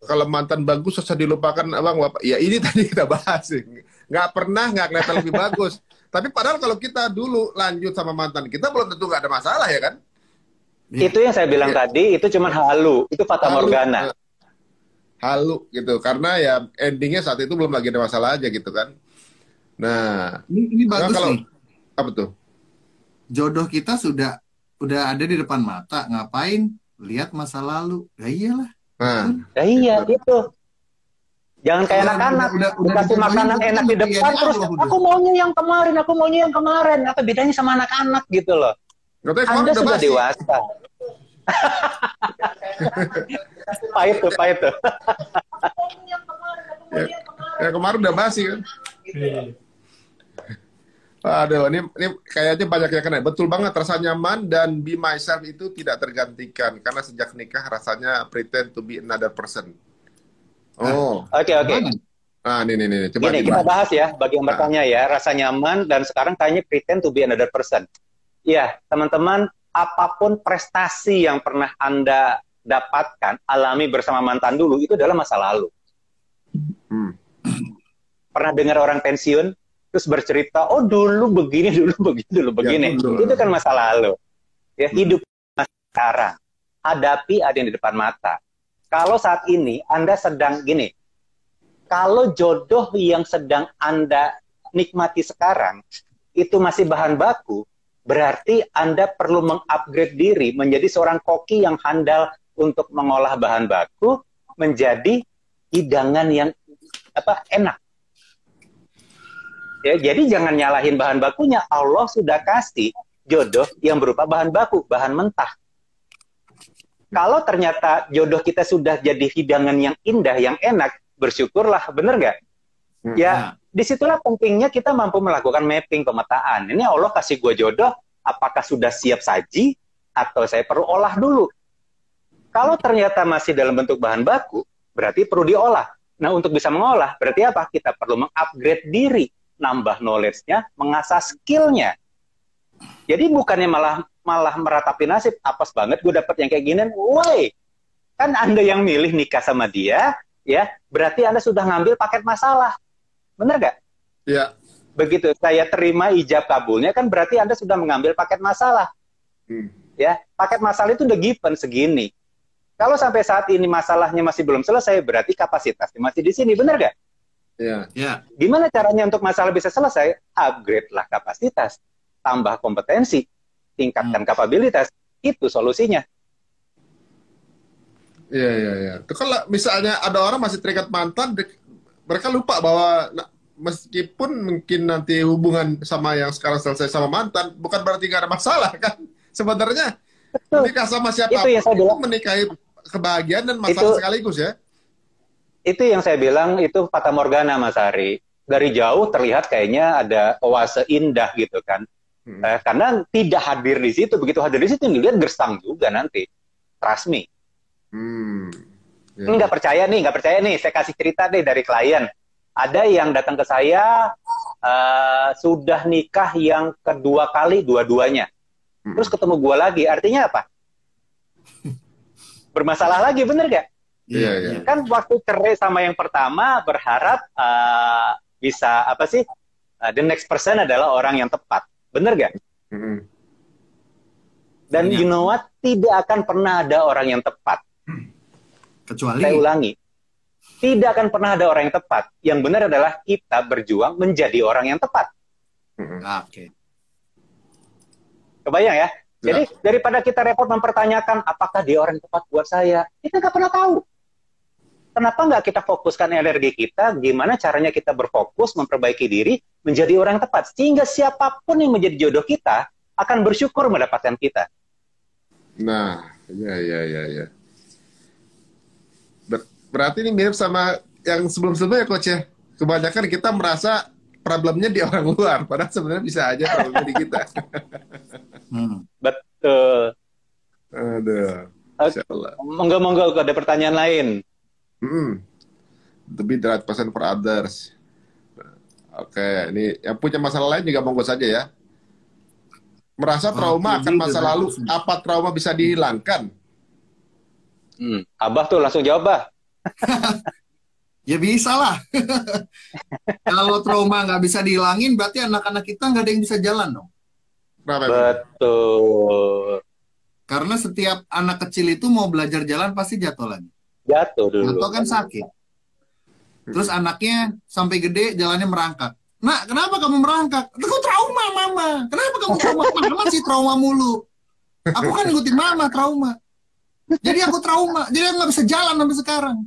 kalau mantan bagus susah dilupakan abang bapak. Ya ini tadi kita bahas. Nggak pernah nggak kelihatan lebih bagus. Tapi padahal kalau kita dulu lanjut sama mantan kita belum tentu nggak ada masalah ya kan? Itu yang saya bilang Iya. tadi, itu cuma halu, itu fata Halu, morgana. eh, Halu gitu karena ya endingnya saat itu belum lagi ada masalah aja gitu kan. Nah, Ini, ini bagus kalau nih. apa tuh? Jodoh kita sudah udah ada di depan mata. Ngapain lihat masa lalu? Ya iyalah. Nah, Ya iya, itu. Jangan kayak anak-anak, udah- udah dikasih makanan tapi enak di depan, terus udah. aku maunya yang kemarin, aku maunya yang kemarin. Apa bedanya sama anak-anak gitu loh? katanya Anda udah sudah basi. dewasa. pahit tuh, pahit tuh. Ya, ya kemarin udah basi kan. Iya. Aduh, ini, ini kayaknya banyak yang kena. Betul banget, rasa nyaman dan be myself itu tidak tergantikan. Karena sejak nikah rasanya pretend to be another person. Oh, Oke, oke. ah ini, ini, ini. Coba Gini, kita bahas ya, bagi yang Nah. bertanya ya, rasa nyaman dan sekarang kayaknya pretend to be another person. Iya, teman-teman, apa pun prestasi yang pernah Anda dapatkan, alami bersama mantan dulu, itu adalah masa lalu. Hmm. Pernah dengar orang pensiun, terus bercerita, oh dulu begini, dulu begini, dulu begini. dulu. Itu kan masa lalu. Ya, hidup sekarang. Hadapi ada yang di depan mata. Kalau saat ini Anda sedang gini, kalau jodoh yang sedang Anda nikmati sekarang itu masih bahan baku, berarti Anda perlu mengupgrade diri menjadi seorang koki yang handal untuk mengolah bahan baku menjadi hidangan yang apa enak. Ya, jadi jangan nyalahin bahan bakunya. Allah sudah kasih jodoh yang berupa bahan baku, bahan mentah. Kalau ternyata jodoh kita sudah jadi hidangan yang indah, yang enak, bersyukurlah, bener nggak? Hmm. Ya, di situlah pentingnya kita mampu melakukan mapping pemetaan. Ini Allah kasih gue jodoh, apakah sudah siap saji atau saya perlu olah dulu? Kalau ternyata masih dalam bentuk bahan baku, berarti perlu diolah. Nah, untuk bisa mengolah, berarti apa? Kita perlu mengupgrade diri, nambah knowledge-nya, mengasah skill-nya. Jadi bukannya malah malah meratapi nasib, apes banget gue dapet yang kayak gini, woi, kan Anda yang milih nikah sama dia, ya, berarti Anda sudah ngambil paket masalah. Bener gak? Ya. Begitu saya terima ijab kabulnya, kan berarti Anda sudah mengambil paket masalah. Hmm. Ya, paket masalah itu udah given segini. Kalau sampai saat ini masalahnya masih belum selesai, berarti kapasitasnya masih di sini, bener gak? Ya. Ya, Gimana caranya untuk masalah bisa selesai? Upgrade lah kapasitas, tambah kompetensi, tingkatkan kapabilitas. Itu solusinya. Iya, iya, iya. Itu Kalau misalnya ada orang masih terikat mantan, mereka lupa bahwa meskipun mungkin nanti hubungan sama yang sekarang selesai sama mantan, bukan berarti nggak ada masalah kan? Sebenarnya Betul. menikah sama siapa pun Itu yang saya bilang. menikahi kebahagiaan dan masalah Itu- sekaligus ya. Itu yang saya bilang itu fata morgana Mas Ari. Dari jauh terlihat kayaknya ada oase indah gitu kan. Hmm. Eh, karena tidak hadir di situ. Begitu hadir di situ dilihat gersang juga nanti. Trust me. Hmm. Ya. Nggak percaya nih, nggak percaya nih. Saya kasih cerita deh dari klien. Ada yang datang ke saya eh, sudah nikah yang kedua kali dua-duanya. Hmm. Terus ketemu gua lagi. Artinya apa? Bermasalah lagi, bener gak? Iya, iya. Kan waktu cerai sama yang pertama berharap eh, bisa apa sih? eh, the next person adalah orang yang tepat. Bener gak? Hmm. Dan Iya. you know what? Tidak akan pernah ada orang yang tepat. kecuali Saya ulangi. Tidak akan pernah ada orang yang tepat. Yang benar adalah kita berjuang menjadi orang yang tepat. Hmm. Ah, Oke. Kebayang ya? Jadi daripada kita repot mempertanyakan apakah dia orang yang tepat buat saya, kita nggak pernah tahu. Kenapa nggak kita fokuskan energi kita? Gimana caranya kita berfokus memperbaiki diri menjadi orang yang tepat, sehingga siapa pun yang menjadi jodoh kita akan bersyukur mendapatkan kita. Nah, ya, ya, ya, ya. Ber- berarti ini mirip sama yang sebelum-sebelumnya, Coach ya. Kebanyakan kita merasa problemnya di orang luar, padahal sebenarnya bisa aja problemnya di kita. Hmm. Betul. Aduh, Allah. Monggo-monggo ada pertanyaan lain. Hmm. To be the right person for others. Oke, ini yang punya masalah lain juga monggo saja ya. Merasa Oh, trauma akan masa right lalu, person. apa trauma bisa dihilangkan? Hmm. Abah tuh langsung jawab, Bah. Ya bisa lah. Kalau trauma nggak bisa dihilangin, berarti anak-anak kita nggak ada yang bisa jalan dong. Betul. Karena setiap anak kecil itu mau belajar jalan pasti jatuh lagi. Jatuh dulu. Jatuh kan sakit. Terus anaknya sampai gede jalannya merangkak. Nak, kenapa kamu merangkak? Aku trauma, mama. Kenapa kamu trauma? Mama sih trauma mulu. Aku kan ngikutin mama trauma. Jadi aku trauma. Jadi aku nggak bisa jalan sampai sekarang.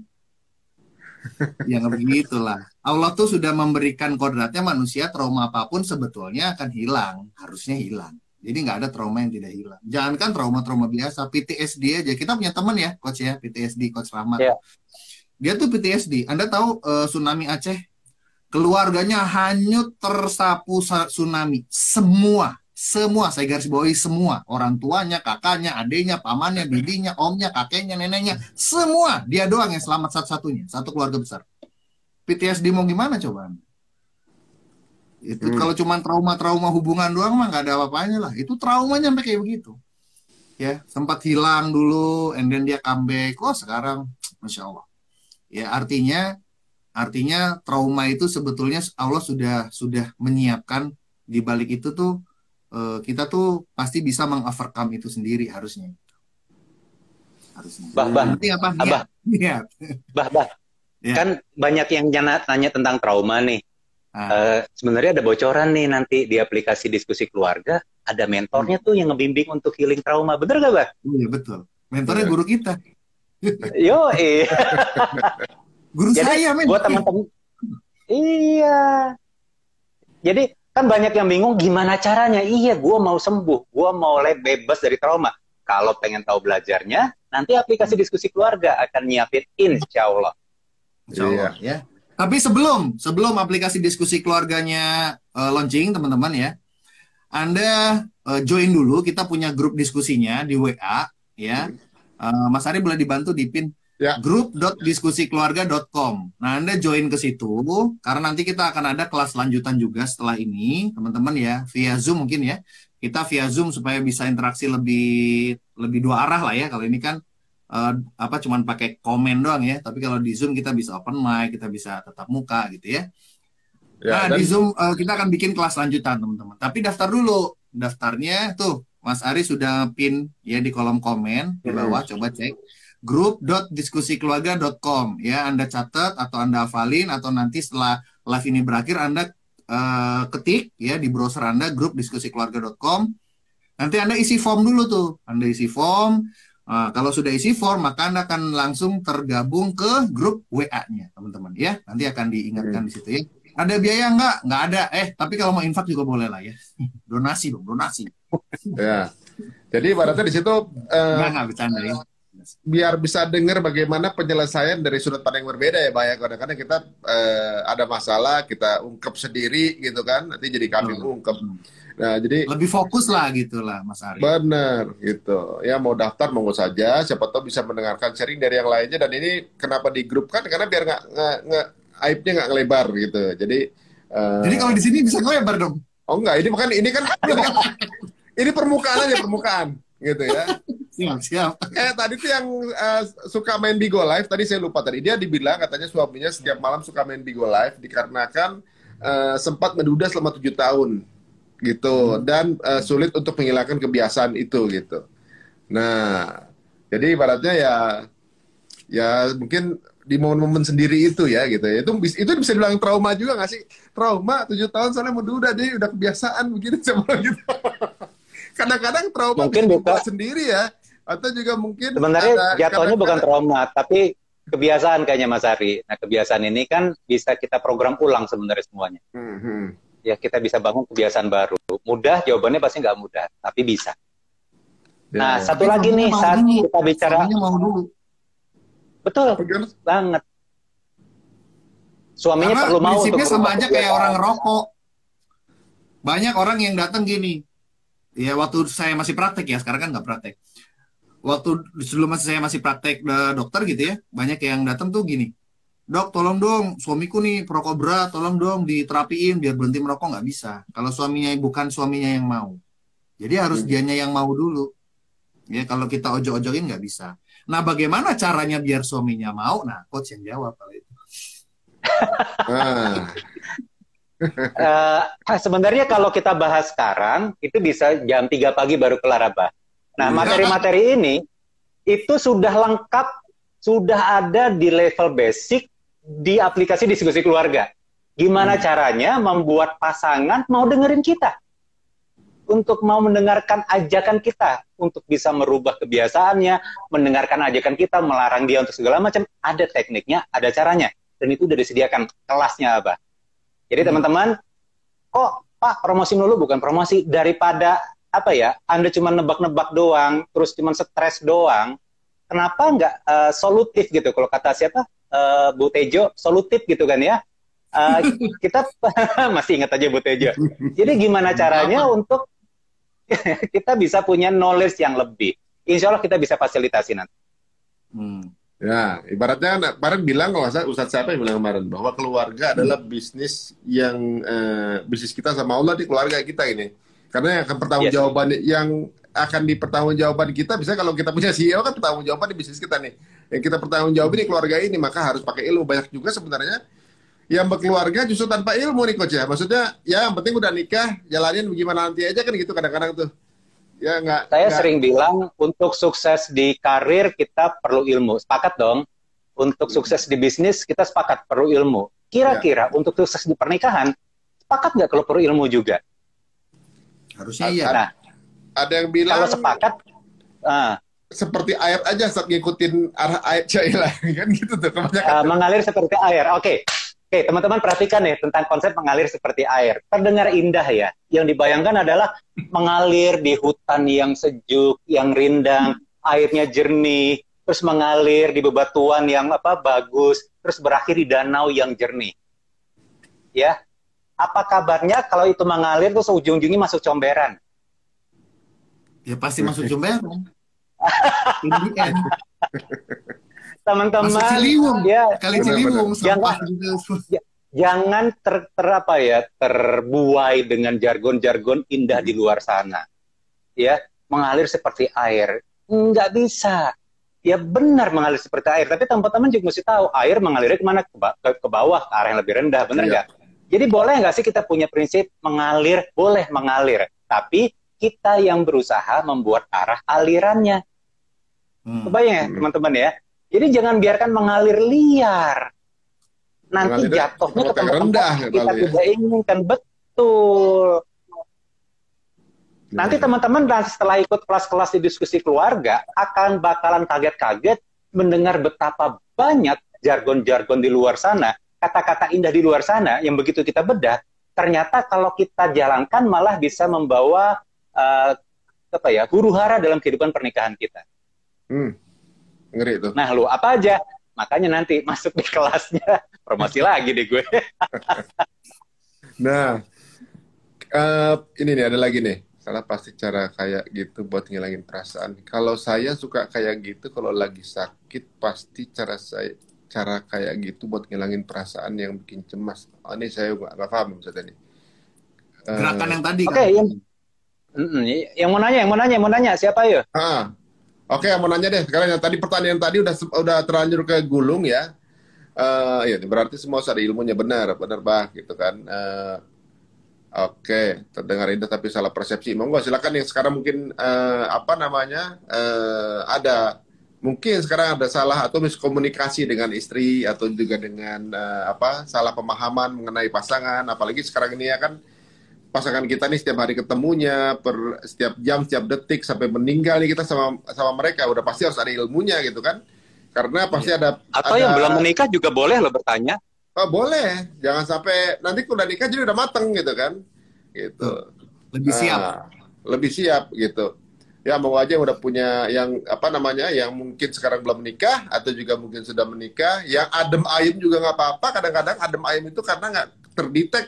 Ya nggak begitulah. Allah tuh sudah memberikan kodratnya manusia trauma apa pun sebetulnya akan hilang. Harusnya hilang. Jadi nggak ada trauma yang tidak hilang. Jangankan trauma-trauma biasa, PTSD aja. Kita punya teman ya, coach ya, PTSD, coach Rahmat. Iya. Dia tuh PTSD. Anda tahu eh, tsunami Aceh keluarganya hanyut tersapu sa- tsunami. Semua, semua saya garis bawahi semua, orang tuanya, kakaknya, adiknya, pamannya, bibinya, omnya, kakeknya, neneknya, semua dia doang yang selamat satu-satunya, satu keluarga besar. PTSD mau gimana coba? Itu Hmm. kalau cuma trauma-trauma hubungan doang mah nggak ada apa-apanya lah. Itu traumanya sampai kayak begitu. Ya, sempat hilang dulu, and then dia comeback. Oh, sekarang, masya Allah. Ya, artinya, artinya trauma itu sebetulnya Allah sudah sudah menyiapkan di balik itu tuh eh, kita tuh pasti bisa mengovercome itu sendiri harusnya. Harusnya. Bah, bah. Nanti apa? Abah. Niat. Bah, bah. Ya. Kan banyak yang nanya tentang trauma nih. Eh, sebenarnya ada bocoran nih nanti di aplikasi diskusi keluarga ada mentornya tuh yang ngebimbing untuk healing trauma. Bener gak, Bah? Iya betul. Mentornya Iya. guru kita. Yo, eh. Guru Jadi saya men. buat teman-teman Iya. Jadi kan banyak yang bingung gimana caranya. Iya, gua mau sembuh, gua mau bebas dari trauma. Kalau pengen tahu belajarnya, nanti aplikasi diskusi keluarga akan nyiapin insya Allah. Insya Allah, ya. Tapi sebelum sebelum aplikasi diskusi keluarganya eh, launching teman-teman ya, Anda eh, join dulu. Kita punya grup diskusinya di WA ya. Eh, Mas Ari boleh dibantu di pin Ya. grup.diskusikeluarga.com. Nah, Anda join ke situ karena nanti kita akan ada kelas lanjutan juga setelah ini, teman-teman ya, via Zoom mungkin ya. Kita via Zoom supaya bisa interaksi lebih lebih dua arah lah ya. Kalau ini kan eh, apa cuman pakai komen doang ya, tapi kalau di Zoom kita bisa open mic, kita bisa tetap muka gitu ya. Ya, nah, dan- di Zoom eh, kita akan bikin kelas lanjutan, teman-teman. Tapi daftar dulu. Daftarnya tuh Mas Ari sudah pin ya di kolom komen di bawah, coba cek. grup.diskusikeluarga.com ya Anda catat atau Anda hafalin atau nanti setelah live ini berakhir Anda eh, ketik ya di browser Anda grup.diskusikeluarga.com nanti Anda isi form dulu tuh. Anda isi form Nah, kalau sudah isi form maka Anda akan langsung tergabung ke grup WA-nya teman-teman ya. Nanti akan diingatkan di situ ya. Ada biaya nggak? Nggak ada. Eh tapi kalau mau infak juga boleh lah ya. Donasi dong donasi. Ya. Jadi ibaratnya di situ eh, nggak nggak bercanda ya. biar bisa dengar bagaimana penyelesaian dari sudut pandang yang berbeda ya Pak ya. Kadang-kadang kita eh, ada masalah, kita ungkap sendiri gitu kan, nanti jadi kami Betul. ungkap. Nah, jadi lebih fokus lah gitu lah Mas Ari. Benar gitu. Ya mau daftar monggo saja, siapa tahu bisa mendengarkan sharing dari yang lainnya. Dan ini kenapa di grup kan? Karena biar nggak nggak aibnya nggak ngelebar gitu. Jadi eh, jadi kalau di sini bisa ngelebar dong? Oh enggak ini bukan ini kan ini permukaan aja permukaan gitu ya. siap siap. Eh tadi tuh yang eh, suka main Bigo Live tadi saya lupa tadi. Dia dibilang katanya suaminya setiap malam suka main Bigo Live dikarenakan eh, sempat menduda selama tujuh tahun gitu dan eh, sulit untuk menghilangkan kebiasaan itu gitu. Nah jadi ibaratnya ya ya mungkin di momen-momen sendiri itu ya gitu ya itu itu bisa dibilang trauma juga nggak sih trauma tujuh tahun soalnya menduda jadi udah kebiasaan begini sama gitu kadang-kadang trauma Mungkin bisa buka- dibuat sendiri ya atau juga mungkin Sebenarnya ada- jatuhnya bukan trauma, tapi kebiasaan kayaknya Mas Ari. Nah, kebiasaan ini kan bisa kita program ulang sebenarnya semuanya. Hmm, hmm. Ya, kita bisa bangun kebiasaan baru. Mudah, jawabannya pasti nggak mudah, tapi bisa. Ya, Nah, ya. satu Tapi lagi nih saat dulu. kita bicara mau dulu betul Bener? banget. Suaminya karena perlu mau untuk prinsipnya sama aja kayak orang ngerokok banyak orang yang datang gini ya waktu saya masih praktek ya sekarang kan nggak praktek waktu sebelum masih saya masih praktek eh, dokter gitu ya banyak yang datang tuh gini dok tolong dong suamiku nih perokok berat tolong dong diterapiin biar berhenti merokok nggak bisa. Kalau suaminya bukan suaminya yang mau. Jadi harus Hmm. dianya yang mau dulu. Ya kalau kita ojo-ojokin nggak bisa. Nah bagaimana caranya biar suaminya mau? Nah coach yang jawab kalau itu. Eh, sebenarnya kalau kita bahas sekarang itu bisa jam 3 pagi baru kelar Abah. Nah, Iya. materi-materi ini itu sudah lengkap, sudah ada di level basic di aplikasi diskusi keluarga. Gimana caranya membuat pasangan mau dengerin kita? Untuk mau mendengarkan ajakan kita, untuk bisa merubah kebiasaannya, mendengarkan ajakan kita, melarang dia untuk segala macam, ada tekniknya, ada caranya. Dan itu udah disediakan kelasnya, Abah. Jadi teman-teman, kok Pak promosi dulu bukan promosi daripada apa ya? Anda cuma nebak-nebak doang, terus cuma stres doang. Kenapa nggak eh, solutif gitu? Kalau kata siapa? Eh, Bu Tejo, solutif gitu kan ya? Eh, kita masih ingat aja Bu Tejo. Jadi gimana caranya untuk kita bisa punya knowledge yang lebih? Insya Allah kita bisa fasilitasi nanti. Hmm. Ya, ibaratnya kemarin bilang kalau saya Ustadz siapa yang bilang kemarin bahwa keluarga adalah bisnis yang eh, bisnis kita sama Allah di keluarga kita ini. Karena yang akan pertanggungjawaban yang akan dipertanggungjawaban kita bisa kalau kita punya CEO kan pertanggungjawaban di bisnis kita nih. Yang kita pertanggungjawabin di keluarga ini maka harus pakai ilmu banyak juga sebenarnya yang berkeluarga justru tanpa ilmu nih coach ya. Maksudnya ya yang penting udah nikah, jalanin bagaimana nanti aja kan gitu kadang-kadang tuh. Ya enggak. Saya enggak. sering bilang untuk sukses di karir kita perlu ilmu. Sepakat dong. Untuk sukses di bisnis kita sepakat perlu ilmu. Kira-kira untuk sukses di pernikahan sepakat nggak kalau perlu ilmu juga? Harusnya iya. Nah, Ada yang bilang kalau sepakat, ah, seperti air aja saat ngikutin arah air Cailah kan gitu tuh kebanyakan. uh, mengalir seperti air. Oke, oke teman-teman perhatikan nih tentang konsep mengalir seperti air. Terdengar indah ya. Yang dibayangkan adalah mengalir di hutan yang sejuk, yang rindang, airnya jernih, terus mengalir di bebatuan yang apa bagus, terus berakhir di danau yang jernih. Ya, apa kabarnya kalau itu mengalir terus ujung-ujungnya masuk comberan? Ya pasti masuk Jumberan. In the end. Teman-teman, Masuk Ciliwung. ya Kali Benar, Ciliwung benar. sampah juga. jangan ter, ter apa ya terbuai dengan jargon-jargon indah di luar sana ya mengalir seperti air nggak bisa ya benar mengalir seperti air tapi teman-teman juga mesti tahu air mengalirnya ke mana ke, ke, ke bawah ke arah yang lebih rendah benar Iya. nggak jadi boleh nggak sih kita punya prinsip mengalir boleh mengalir tapi kita yang berusaha membuat arah alirannya Hmm. Kebayang ya teman-teman ya. Jadi jangan biarkan mengalir liar. Nanti Mengalirnya jatuhnya ke tempat rendah, yang kita ya. tidak inginkan. Betul. Iya. Nanti teman-teman nanti setelah ikut kelas-kelas di diskusi keluarga akan bakalan kaget-kaget mendengar betapa banyak jargon-jargon di luar sana, kata-kata indah di luar sana yang begitu kita bedah, ternyata kalau kita jalankan malah bisa membawa eh, apa ya huru hara dalam kehidupan pernikahan kita. Hmm. Ngeri tuh. Nah, lu apa aja? Makanya nanti masuk di kelasnya promosi lagi deh gue. Nah, eh, ini nih ada lagi nih. Salah pasti cara kayak gitu buat ngilangin perasaan. Kalau saya suka kayak gitu, kalau lagi sakit pasti cara saya cara kayak gitu buat ngilangin perasaan yang bikin cemas. Oh, ini saya nggak nggak paham maksudnya nih. Eh, Gerakan yang tadi Oke, kan. yang Mm-mm, yang mau nanya, yang mau nanya, yang mau nanya siapa ya? Ah, oke, mau nanya deh. Sekarang yang tadi pertanyaan tadi udah udah terlanjur ke gulung ya. Eh, ya, berarti semua harus ada ilmunya benar, benar bah, gitu kan. Eh, oke, terdengar indah tapi salah persepsi. Monggo, silakan yang sekarang mungkin eh, apa namanya eh, ada mungkin sekarang ada salah atau miskomunikasi dengan istri atau juga dengan eh, apa salah pemahaman mengenai pasangan. Apalagi sekarang ini ya kan pasangan kita nih setiap hari ketemunya per setiap jam setiap detik sampai meninggal nih kita sama sama mereka. Udah pasti harus ada ilmunya gitu kan. Karena pasti ada Atau ada- yang belum menikah juga boleh lo bertanya. oh boleh. Jangan sampai nanti udah nikah jadi udah mateng gitu kan. Gitu. Lebih siap. Ah, lebih siap gitu. Ya mau aja udah punya yang apa namanya yang mungkin sekarang belum menikah atau juga mungkin sudah menikah yang adem ayem juga nggak apa-apa. Kadang-kadang adem ayem itu karena nggak terdetek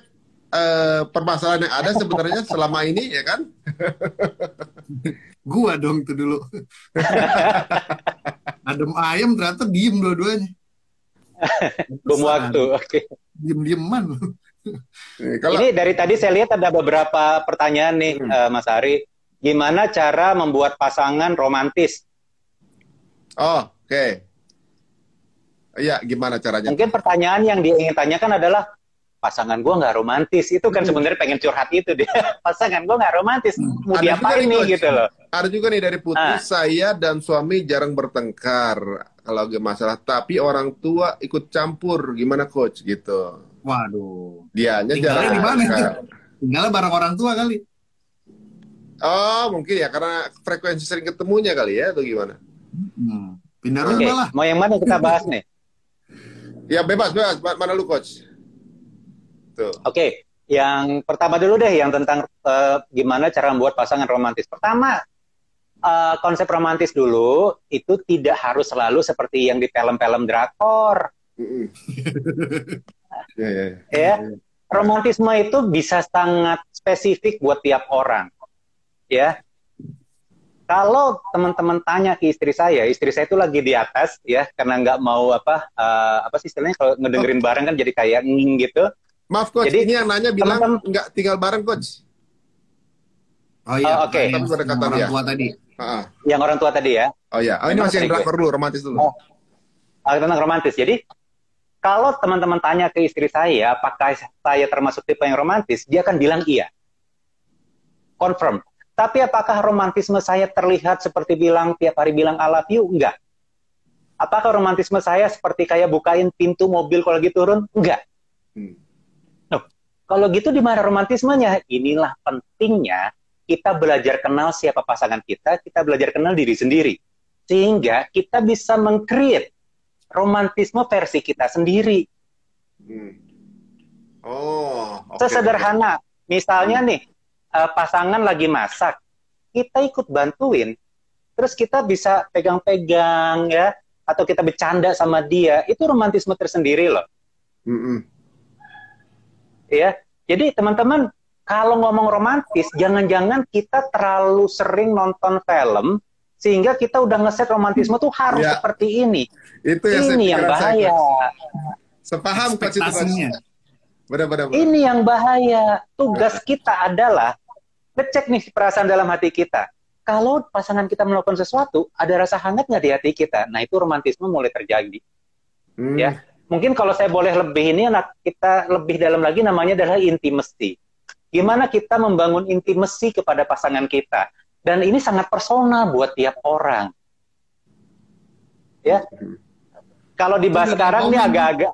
eh, permasalahan yang ada sebenarnya selama ini ya kan Gua dong itu dulu. Adem ayam ternyata diem dua-duanya. Bom waktu. Oke. Diem-dieman. Nih, kalau Ini dari tadi saya lihat ada beberapa pertanyaan nih, Hmm. eh, Mas Ari. Gimana cara membuat pasangan romantis? oh oke Iya, gimana caranya? Mungkin pertanyaan yang dia ingin tanyakan adalah pasangan gua nggak romantis. Itu kan sebenarnya pengen curhat itu dia. pasangan gua nggak romantis. Mau Ada juga diapain nih, gitu loh. Ada juga nih dari Putri, Ah. saya dan suami jarang bertengkar kalau ada masalah, tapi orang tua ikut campur, gimana coach gitu? Waduh. Dianya Tinggalnya jarang di mana bertengkar. Tinggalnya bareng orang tua kali. Oh, mungkin ya karena frekuensi sering ketemunya kali ya, atau gimana? Hmm. Pindah rumah lah. mau yang mana kita bahas nih? Ya bebas, bebas. Ma- Mana lu coach? Oke, yang pertama dulu deh, yang tentang eh, gimana cara membuat pasangan romantis. Pertama, eh, konsep romantis dulu itu tidak harus selalu seperti yang di film-film drakor. Ya, ya, ya. ya romantisme itu bisa sangat spesifik buat tiap orang ya kalau teman-teman tanya ke istri saya istri saya itu lagi di atas ya karena nggak mau apa eh, apa sih istilahnya kalau ngedengerin bareng kan jadi kayak nging gitu Maaf coach, Jadi, ini yang nanya bilang teman-teman- nggak tinggal bareng coach. Oh iya, Oh, oke. yang Tapi pendekatan orang ya. tua tadi. Ah, yang orang tua tadi ya Oh ya, oh, ini Memang masih yang drakor dulu, romantis dulu. Oh. Ah, tentang romantis. Jadi kalau teman-teman tanya ke istri saya, apakah saya termasuk tipe yang romantis, dia akan bilang iya. Confirm. Tapi apakah romantisme saya terlihat seperti bilang tiap hari bilang I love you? Enggak. Apakah romantisme saya seperti kayak bukain pintu mobil kalau lagi turun? Enggak. Hmm. Kalau gitu di mana romantismenya? Inilah pentingnya kita belajar kenal siapa pasangan kita, kita belajar kenal diri sendiri. Sehingga kita bisa meng-create romantisme versi kita sendiri. Hmm. Oh, oke. Sesederhana, misalnya nih, eh, pasangan lagi masak, kita ikut bantuin, terus kita bisa pegang-pegang ya, atau kita bercanda sama dia, itu romantisme tersendiri loh. Mm-mm. Ya. Jadi teman-teman kalau ngomong romantis jangan-jangan kita terlalu sering nonton film sehingga kita udah ngeset romantisme tuh harus Ya. seperti ini. Itu yang saya ini yang saya, bahaya. Sepaham. Ekspektasinya. Benar, benar, benar. Ini yang bahaya. Tugas kita adalah ngecek nih perasaan dalam hati kita. Kalau pasangan kita melakukan sesuatu, ada rasa hangat nggak di hati kita? Nah itu romantisme mulai terjadi. Hmm. ya. Mungkin kalau saya boleh lebih ini, anak kita lebih dalam lagi namanya adalah intimacy. Gimana kita membangun intimacy kepada pasangan kita? Dan ini sangat personal buat tiap orang. Ya, kalau dibahas udah sekarang ini agak-agak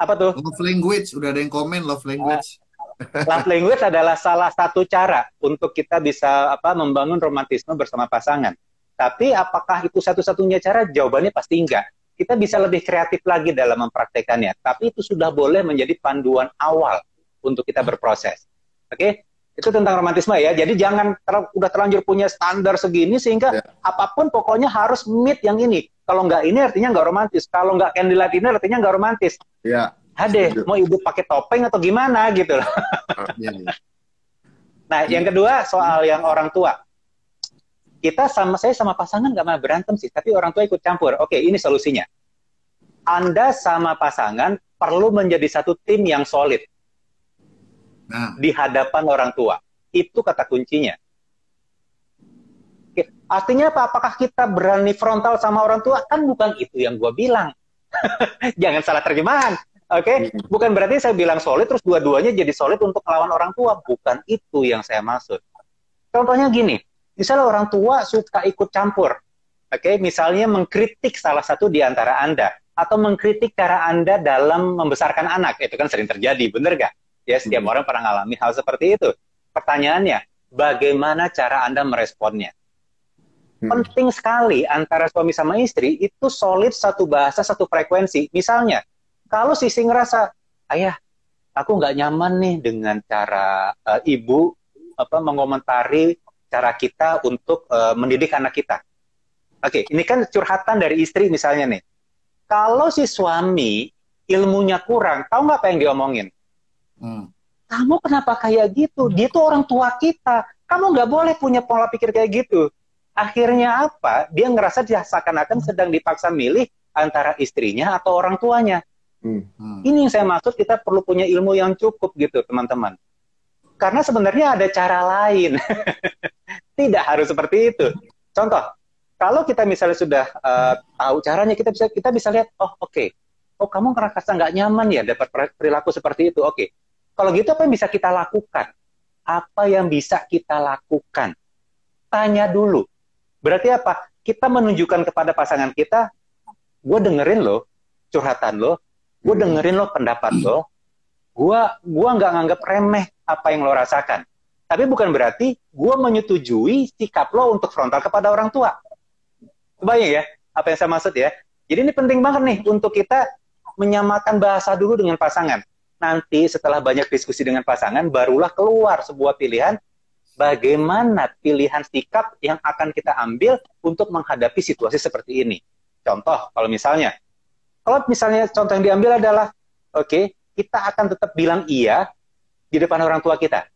apa tuh? Love language, udah ada yang komen love language. Love language adalah salah satu cara untuk kita bisa apa membangun romantisme bersama pasangan. Tapi apakah itu satu-satunya cara? Jawabannya pasti enggak. Kita bisa lebih kreatif lagi dalam mempraktekannya. Tapi itu sudah boleh menjadi panduan awal untuk kita berproses. Oke? Itu tentang romantisme ya. Jadi jangan ter- udah terlanjur punya standar segini sehingga Ya. apa pun pokoknya harus meet yang ini. Kalau nggak ini artinya nggak romantis. Kalau nggak candlelight dinner artinya nggak romantis. Ya. Hade, Setuju. mau ibu pakai topeng atau gimana gitu loh. Iya, iya. Nah, yang kedua soal yang orang tua. Kita sama saya sama pasangan nggak malah berantem sih, tapi orang tua ikut campur. Oke, ini solusinya. Anda sama pasangan perlu menjadi satu tim yang solid Nah, di hadapan orang tua. Itu kata kuncinya. Oke, artinya apa? Apakah kita berani frontal sama orang tua? Kan bukan itu yang gue bilang. Jangan salah terjemahan. Oke, bukan berarti saya bilang solid terus dua-duanya jadi solid untuk melawan orang tua. Bukan itu yang saya maksud. Contohnya gini, misalnya orang tua suka ikut campur. Oke, misalnya mengkritik salah satu di antara Anda atau mengkritik cara Anda dalam membesarkan anak. Itu kan sering terjadi, bener gak? Ya, setiap orang pernah mengalami hal seperti itu. Pertanyaannya, bagaimana cara Anda meresponnya? Hmm. Penting sekali antara suami sama istri itu solid satu bahasa, satu frekuensi. Misalnya, kalau sisi ngerasa, ayah, aku nggak nyaman nih dengan cara eh, ibu apa mengomentari cara kita untuk eh, mendidik anak kita. Oke, ini kan curhatan dari istri misalnya nih. Kalau si suami ilmunya kurang, tahu nggak apa yang diomongin? hmm. kamu kenapa kayak gitu? Dia tuh orang tua kita. Kamu nggak boleh punya pola pikir kayak gitu. Akhirnya apa? Dia ngerasa dia seakan-akan sedang dipaksa milih antara istrinya atau orang tuanya. Hmm. Hmm. Ini yang saya maksud kita perlu punya ilmu yang cukup gitu, teman-teman. Karena sebenarnya ada cara lain. Tidak harus seperti itu. Contoh, kalau kita misalnya sudah eh, tahu caranya, kita bisa kita bisa lihat, oh oke, oh kamu ngerasa nggak nyaman ya dapat per- perilaku seperti itu, oke. Kalau gitu apa yang bisa kita lakukan? Apa yang bisa kita lakukan? Tanya dulu. Berarti apa? Kita menunjukkan kepada pasangan kita, gue dengerin lo curhatan lo, gue dengerin lo pendapat lo, gue gua nggak nganggap remeh apa yang lo rasakan. Tapi bukan berarti gue menyetujui sikap lo untuk frontal kepada orang tua. Kebayang ya apa yang saya maksud ya? Jadi ini penting banget nih untuk kita menyamakan bahasa dulu dengan pasangan. Nanti setelah banyak diskusi dengan pasangan, barulah keluar sebuah pilihan bagaimana pilihan sikap yang akan kita ambil untuk menghadapi situasi seperti ini. Contoh, kalau misalnya, kalau misalnya contoh yang diambil adalah, oke, kita akan tetap bilang iya di depan orang tua kita.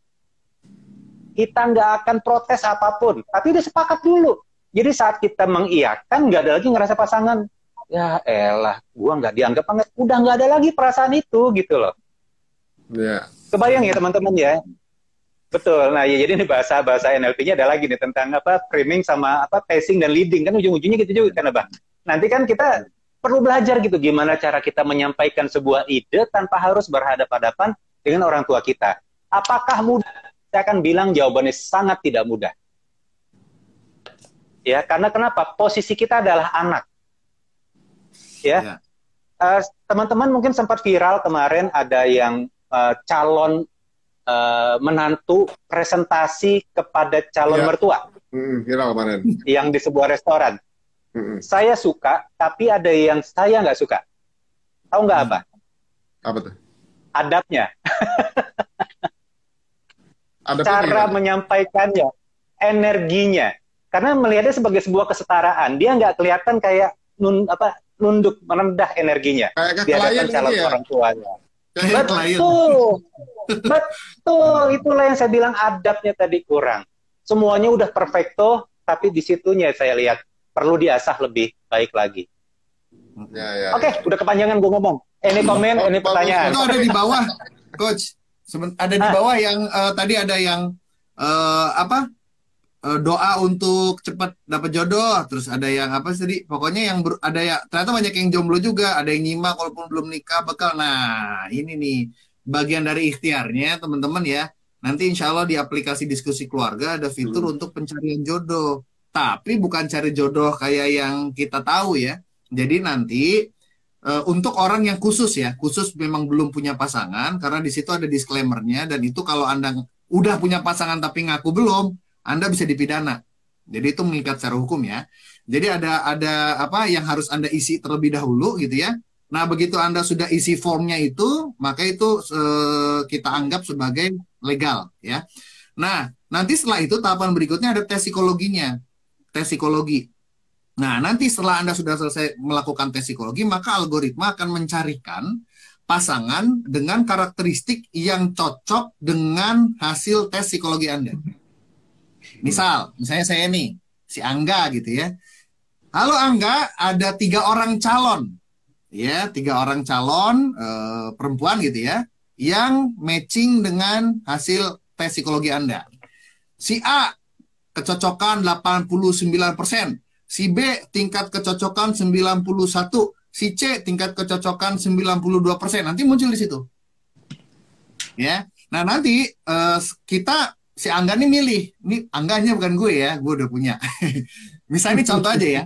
Kita nggak akan protes apa pun, tapi udah sepakat dulu. Jadi saat kita mengiyakan, nggak ada lagi ngerasa pasangan, ya elah, gua nggak dianggap banget, udah nggak ada lagi perasaan itu gitu loh. Ya. Kebayang ya teman-teman ya? Betul. Nah, ya jadi ini bahasa bahasa NLP-nya ada lagi nih tentang apa framing sama apa pacing dan leading kan ujung-ujungnya gitu juga kan, Bang. Nanti kan kita perlu belajar gitu gimana cara kita menyampaikan sebuah ide tanpa harus berhadapan-hadapan dengan orang tua kita. Apakah mudah? Saya akan bilang jawabannya sangat tidak mudah. Ya, karena kenapa? Posisi kita adalah anak. Ya. Ya. Eh, teman-teman mungkin sempat viral kemarin ada yang eh, calon eh, menantu presentasi kepada calon Iya. mertua Mm, viral kemarin. yang di sebuah restoran. Saya suka, tapi ada yang saya nggak suka. Tahu nggak apa? Apa tuh? Adabnya, Ada cara pilihan. menyampaikannya, energinya. Karena melihatnya sebagai sebuah kesetaraan, dia nggak kelihatan kayak nun apa nunduk merendah energinya kayak di hadapan calon gitu ya. orang tuanya. Kayak. Betul, betul. Itulah yang saya bilang adabnya tadi kurang. Semuanya udah perfecto, tapi di situnya saya lihat perlu diasah lebih baik lagi. Ya, ya, Oke, ya. udah kepanjangan gue ngomong. Ini komen, ini pertanyaan. Itu ada di bawah, coach. Seben- ada di Ah. bawah yang eh, tadi ada yang eh, apa? Eh, doa untuk cepat dapat jodoh, terus ada yang apa sih? tadi? Pokoknya yang ber- ada ya ternyata banyak yang jomblo juga, ada yang nyimak walaupun belum nikah bekal. Nah, ini nih bagian dari ikhtiarnya teman-teman ya. Nanti insya Allah di aplikasi diskusi keluarga ada fitur untuk pencarian jodoh. Tapi bukan cari jodoh kayak yang kita tahu ya. Jadi nanti eh, untuk orang yang khusus ya, khusus memang belum punya pasangan karena di situ ada disclaimernya dan itu kalau Anda udah punya pasangan tapi ngaku belum, Anda bisa dipidana. Jadi itu mengikat secara hukum ya. Jadi ada ada apa yang harus Anda isi terlebih dahulu gitu ya. Nah, begitu Anda sudah isi formnya itu, maka itu eh, kita anggap sebagai legal ya. Nah, nanti setelah itu tahapan berikutnya ada tes psikologinya. Tes psikologi. Nah, nanti setelah Anda sudah selesai melakukan tes psikologi, maka algoritma akan mencarikan pasangan dengan karakteristik yang cocok dengan hasil tes psikologi Anda. Misal, misalnya saya nih, si Angga gitu ya. Halo Angga, ada tiga orang calon, ya, tiga orang calon eh, perempuan gitu ya, yang matching dengan hasil tes psikologi Anda. Si A kecocokan 89%, si B tingkat kecocokan 91, si C tingkat kecocokan 92%. Nanti muncul di situ. Ya. Nah, nanti eh, kita si Angga nih milih. Ini Angganya bukan gue ya, gue udah punya. Misalnya ini contoh aja ya.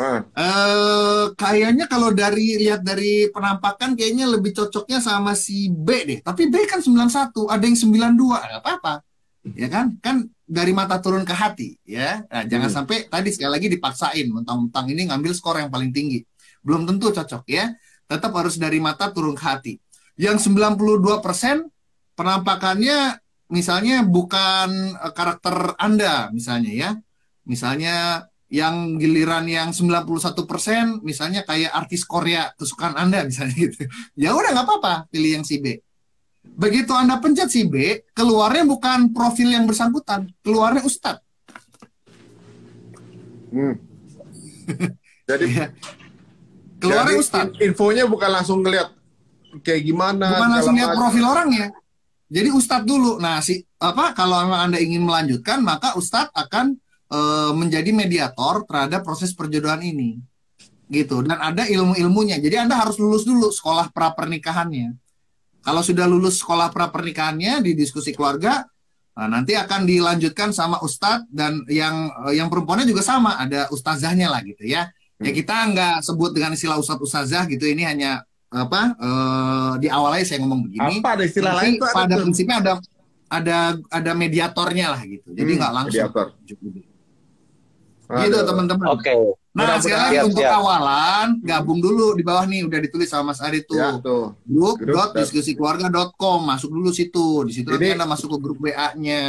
Eh kayaknya kalau dari lihat dari penampakan kayaknya lebih cocoknya sama si B deh. Tapi B kan 91, ada yang 92, nggak apa-apa. Ya kan? Kan dari mata turun ke hati, ya. Nah, jangan Hmm. sampai tadi sekali lagi dipaksain mentang-mentang ini ngambil skor yang paling tinggi. Belum tentu cocok ya. Tetap harus dari mata turun ke hati. Yang 92% penampakannya misalnya bukan eh, karakter Anda misalnya ya. Misalnya yang giliran yang 91% misalnya kayak artis Korea kesukaan Anda misalnya gitu. Ya udah nggak apa-apa, pilih yang si B. Begitu Anda pencet si B, keluarnya bukan profil yang bersangkutan, keluarnya Ustadz. hmm. Jadi, Ya. Keluarnya Ustadz. in- infonya bukan langsung ngeliat kayak gimana. bukan langsung lihat profil orangnya. Jadi Ustadz dulu. Nah, si apa kalau Anda ingin melanjutkan, maka Ustadz akan eh, menjadi mediator terhadap proses perjodohan ini. Gitu. Dan ada ilmu-ilmunya. Jadi Anda harus lulus dulu sekolah pra pernikahannya. Kalau sudah lulus sekolah pra pernikahannya di diskusi keluarga, nah, nanti akan dilanjutkan sama Ustadz dan yang eh, yang perempuannya juga sama, ada ustazahnya lah gitu ya. Ya kita nggak sebut dengan istilah ustadz ustazah gitu. Ini hanya apa eh, di awalnya saya ngomong begini. Apa ada istilah lain ada pada tuh. prinsipnya ada ada ada mediatornya lah gitu. Jadi Hmm, nggak langsung. mediator. Gitu teman-teman. Oke. Nah lagi Siap, untuk siap. awalan gabung dulu di bawah nih udah ditulis sama Mas Ari tuh. Ya, tuh. grup.diskusikeluarga.com masuk dulu situ. Di situ nanti Ini- Anda masuk ke grup WA-nya.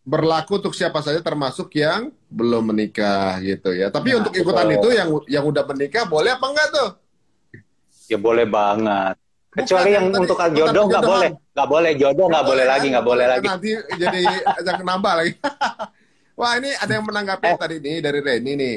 Berlaku untuk siapa saja termasuk yang belum menikah gitu ya. Tapi Nah, untuk ikutan betul. itu yang yang udah menikah boleh apa enggak tuh? Ya boleh banget. Kecuali yang tadi- untuk jodoh nggak boleh, nggak boleh jodoh nggak boleh lagi, nggak boleh lagi. Nanti jadi jangan nambah lagi. Wah ini ada yang menanggapi Eh. tadi nih dari Reni nih.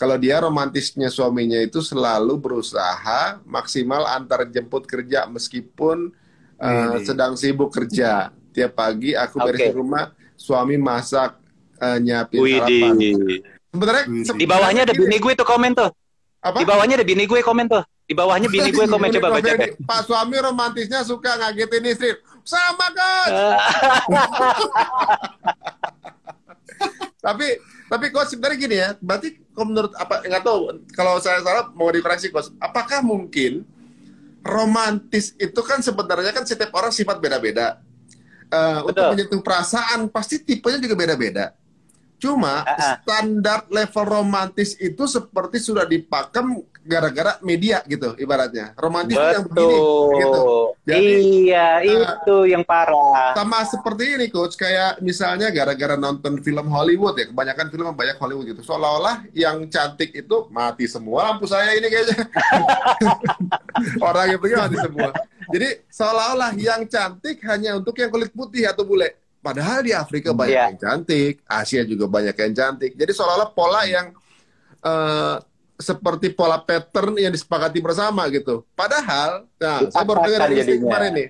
Kalau dia romantisnya suaminya itu selalu berusaha maksimal antar jemput kerja meskipun uh, sedang sibuk kerja. Tiap pagi aku beresin Oke. rumah, suami masak uh, nyiapin sarapan. Sebenarnya. Di bawahnya ada bini gue tuh komen tuh. apa? Di bawahnya ada bini gue komen tuh. Di bawahnya bini gue komen coba baca deh. Pak suami romantisnya suka ngagetin istri. Sama coach. tapi tapi coach sebenarnya gini ya. Berarti kalau menurut apa nggak tahu kalau saya salah mau dikoreksi coach. Apakah mungkin romantis itu kan sebenarnya kan setiap orang sifat beda-beda. Eh, untuk menyentuh perasaan pasti tipenya juga beda-beda. Cuma Ah, ah. standar level romantis itu seperti sudah dipakem gara-gara media gitu ibaratnya. Romantis itu yang begini gitu. Betul. Jadi, iya, uh, itu yang parah. Sama seperti ini coach, kayak misalnya gara-gara nonton film Hollywood ya, kebanyakan film banyak Hollywood gitu. Seolah-olah yang cantik itu mati semua lampu saya ini kayaknya. Orang yang pergi mati semua. Jadi seolah-olah yang cantik hanya untuk yang kulit putih atau bule. Padahal di Afrika banyak Iya. yang cantik, Asia juga banyak yang cantik. Jadi seolah-olah pola yang eh, seperti pola pattern yang disepakati bersama gitu. Padahal, nah, saya baru dengar jadinya. kemarin nih,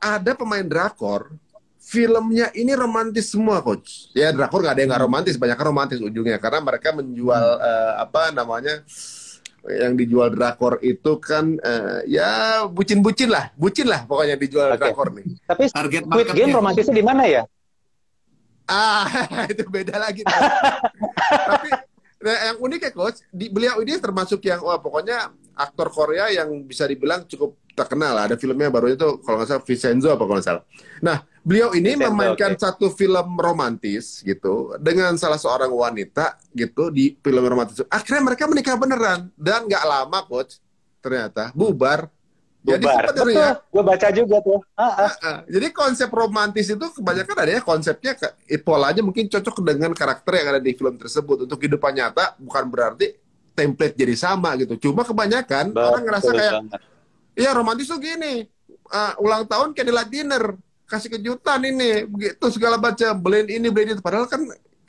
ada pemain drakor, filmnya ini romantis semua coach. Ya drakor nggak ada yang nggak romantis, banyak romantis ujungnya karena mereka menjual eh, apa namanya yang dijual drakor itu kan eh, ya bucin-bucin lah, bucin lah pokoknya dijual Oke. drakor nih. Tapi Target Squid Game romantisnya di mana ya? Ah, itu beda lagi. Tapi nah, yang unik ya coach, di, beliau ini termasuk yang wah pokoknya aktor Korea yang bisa dibilang cukup terkenal. Ada filmnya baru itu kalau nggak salah Vincenzo apa kalau nggak salah. Nah, beliau ini Vincenzo, memainkan oke. satu film romantis gitu dengan salah seorang wanita gitu di film romantis. itu. Akhirnya mereka menikah beneran dan nggak lama coach ternyata bubar. Jadi Bubar. Betul, ya, gue baca juga tuh. Ah, ah. Jadi konsep romantis itu kebanyakan adanya konsepnya polanya mungkin cocok dengan karakter yang ada di film tersebut. Untuk kehidupan nyata bukan berarti template jadi sama gitu. Cuma kebanyakan orang ngerasa Betul kayak banget. Iya romantis tuh gini, ah, ulang tahun candlelight dinner, kasih kejutan ini, begitu segala macam, beliin ini beliin itu. Padahal kan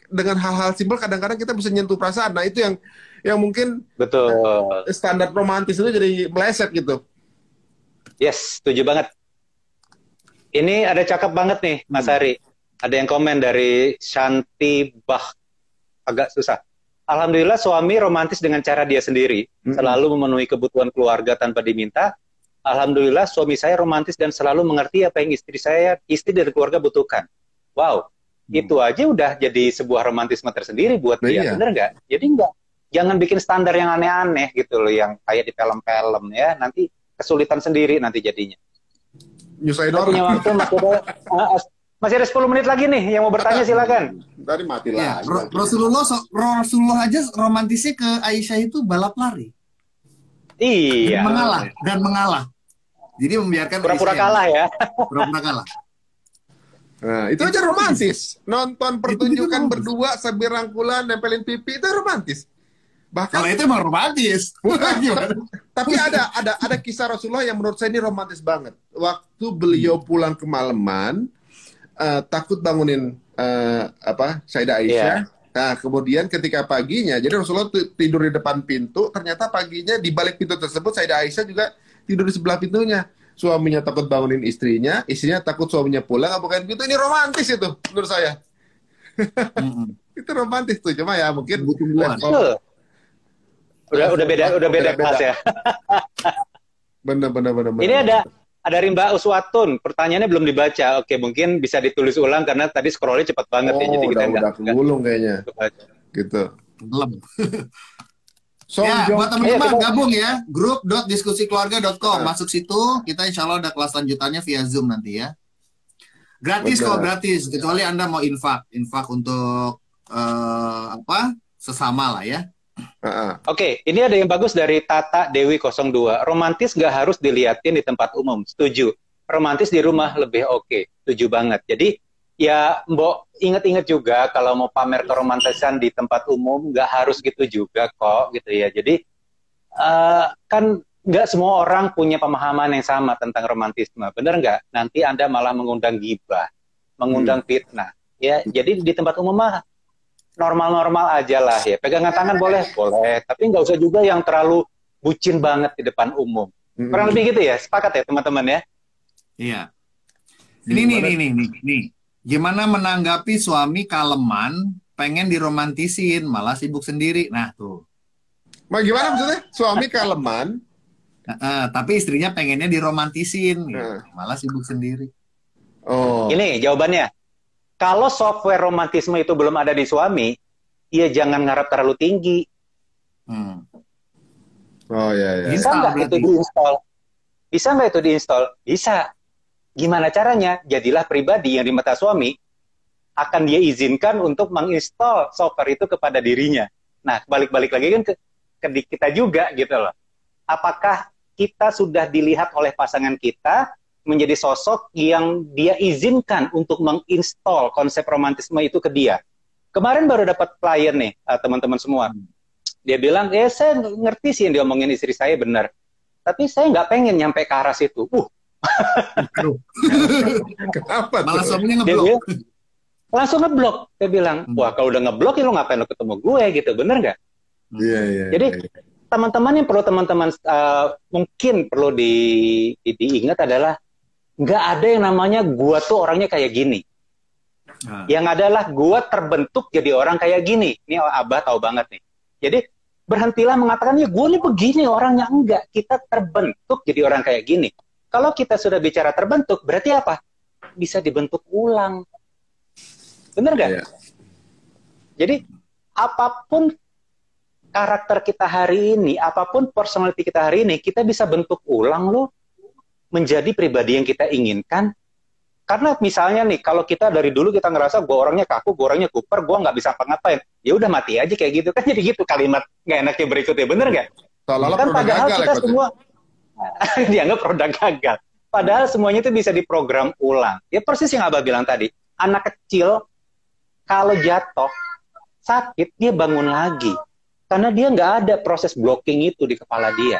dengan hal-hal simpel kadang-kadang kita bisa nyentuh perasaan. Nah itu yang yang mungkin Betul. standar romantis itu jadi meleset gitu. Yes, setuju banget. Ini ada cakep banget nih, Mas Hmm. Hari. Ada yang komen dari Shanti Bah. Agak susah. Alhamdulillah suami romantis dengan cara dia sendiri. Mm-mm. Selalu memenuhi kebutuhan keluarga tanpa diminta. Alhamdulillah suami saya romantis dan selalu mengerti apa yang istri saya, istri dari keluarga butuhkan. Wow, itu aja udah jadi sebuah romantisme tersendiri buat Nah, dia, iya. bener nggak? Jadi nggak, jangan bikin standar yang aneh-aneh gitu loh, yang kayak di film-film ya. Nanti kesulitan sendiri nanti jadinya. Nyusahin Kita punya orang. waktu masih ada, ah, as- masih ada 10 menit lagi nih yang mau bertanya silakan. Tadi mati Ya, lagi. Ro- Rasulullah Rasulullah aja romantisnya ke Aisyah itu balap lari Iya. dan mengalah dan mengalah. Jadi membiarkan Pura-pura kalah ya. Pura-pura kalah. Nah, itu aja romantis. Nonton pertunjukan romantis. berdua sambil rangkulan nempelin pipi itu romantis. Bahkan Kalau itu emang romantis. Tapi ada ada ada kisah Rasulullah yang menurut saya ini romantis banget. Waktu beliau pulang kemalaman eh, takut bangunin eh, apa Sayyidah Aisyah. Nah, kemudian ketika paginya, jadi Rasulullah tidur di depan pintu, ternyata paginya di balik pintu tersebut Sayyidah Aisyah juga tidur di sebelah pintunya. Suaminya takut bangunin istrinya, istrinya takut suaminya pulang, bukain pintu. Ini romantis itu menurut saya. Mm-mm. Itu romantis tuh, cuma ya mungkin Betul. Udah udah beda udah beda Beda-beda. kelas ya. bener bener bener. bener. Ini ada ada Rimba Uswatun. Pertanyaannya belum dibaca. Oke, mungkin bisa ditulis ulang karena tadi scrollnya cepat banget oh, ya. Jadi kita udah nggak udah kegulung kayaknya, baca. gitu. Belum. Song ya, buat teman-teman kita- gabung ya, grup.diskusikeluarga.com. Nah. Masuk situ, kita insya Allah ada kelas lanjutannya via Zoom nanti ya. Gratis kok, gratis. Kecuali Anda mau infak. Infak untuk eh, apa? Sesama lah ya. Oke, ini ada yang bagus dari Tata Dewi 02. Romantis nggak harus diliatin di tempat umum. Setuju. Romantis di rumah lebih oke. Setuju banget. Jadi ya Mbok inget-inget juga kalau mau pamer keromantisan di tempat umum nggak harus gitu juga kok gitu ya. Jadi eh, kan nggak semua orang punya pemahaman yang sama tentang romantisme. Bener nggak? Nanti Anda malah mengundang gibah, mengundang fitnah. Ya, jadi di tempat umum mah normal-normal aja lah ya. Pegangan tangan boleh, boleh. Tapi nggak usah juga yang terlalu bucin banget di depan umum. Kurang lebih gitu ya, sepakat ya teman-teman ya? Iya. Ini nih, nih, nih, nih, nih. Gimana menanggapi suami kaleman, pengen diromantisin, malah sibuk sendiri. Nah, tuh. Ma gimana maksudnya? Suami kaleman. Eh, tapi istrinya pengennya diromantisin, gitu. Nah. malah sibuk sendiri. Oh. Ini jawabannya. Kalau software romantisme itu belum ada di suami, ya jangan ngarap terlalu tinggi. Hmm. Oh ya ya. Bisa nggak itu diinstal? Bisa nggak itu diinstal? Bisa. Gimana caranya? Jadilah pribadi yang di mata suami akan dia izinkan untuk menginstal software itu kepada dirinya. Nah, balik-balik lagi kan ke, ke kita juga gitu loh. Apakah kita sudah dilihat oleh pasangan kita menjadi sosok yang dia izinkan untuk menginstal konsep romantisme itu ke dia? Kemarin baru dapat klien nih, eh, teman-teman semua. Dia bilang, eh saya ngerti sih yang diomongin istri saya benar. Tapi saya nggak pengen nyampe ke arah situ. Uh, Kenapa malah tuh? suaminya dia ngeblok. bilang, langsung ngeblok. Dia bilang, Hmm. wah kalau udah ngeblok ya lo ngapain lo ketemu gue gitu, bener nggak? Iya iya. Jadi, iya. Teman-teman yang perlu teman-teman eh, mungkin perlu di, di- diingat adalah nggak ada yang namanya gua tuh orangnya kayak gini. Nah, Yang adalah gua terbentuk jadi orang kayak gini. Ini Abah tahu banget nih. Jadi berhentilah mengatakan ya gue nih begini orangnya enggak. Kita terbentuk jadi orang kayak gini. Kalau kita sudah bicara terbentuk, berarti apa? Bisa dibentuk ulang. Bener nggak? Iya. Jadi apa pun karakter kita hari ini, apa pun personality kita hari ini, kita bisa bentuk ulang loh menjadi pribadi yang kita inginkan. Karena misalnya nih, kalau kita dari dulu kita ngerasa gue orangnya kaku, gue orangnya kuper, gue nggak bisa apa-ngapain, ya udah mati aja kayak gitu kan jadi gitu kalimat nggak enaknya berikutnya, bener nggak? Kan padahal gagal ya, kita Coach. semua dianggap produk gagal. Padahal semuanya itu bisa diprogram ulang. Ya persis yang Abah bilang tadi, anak kecil kalau jatuh sakit dia bangun lagi karena dia nggak ada proses blocking itu di kepala dia.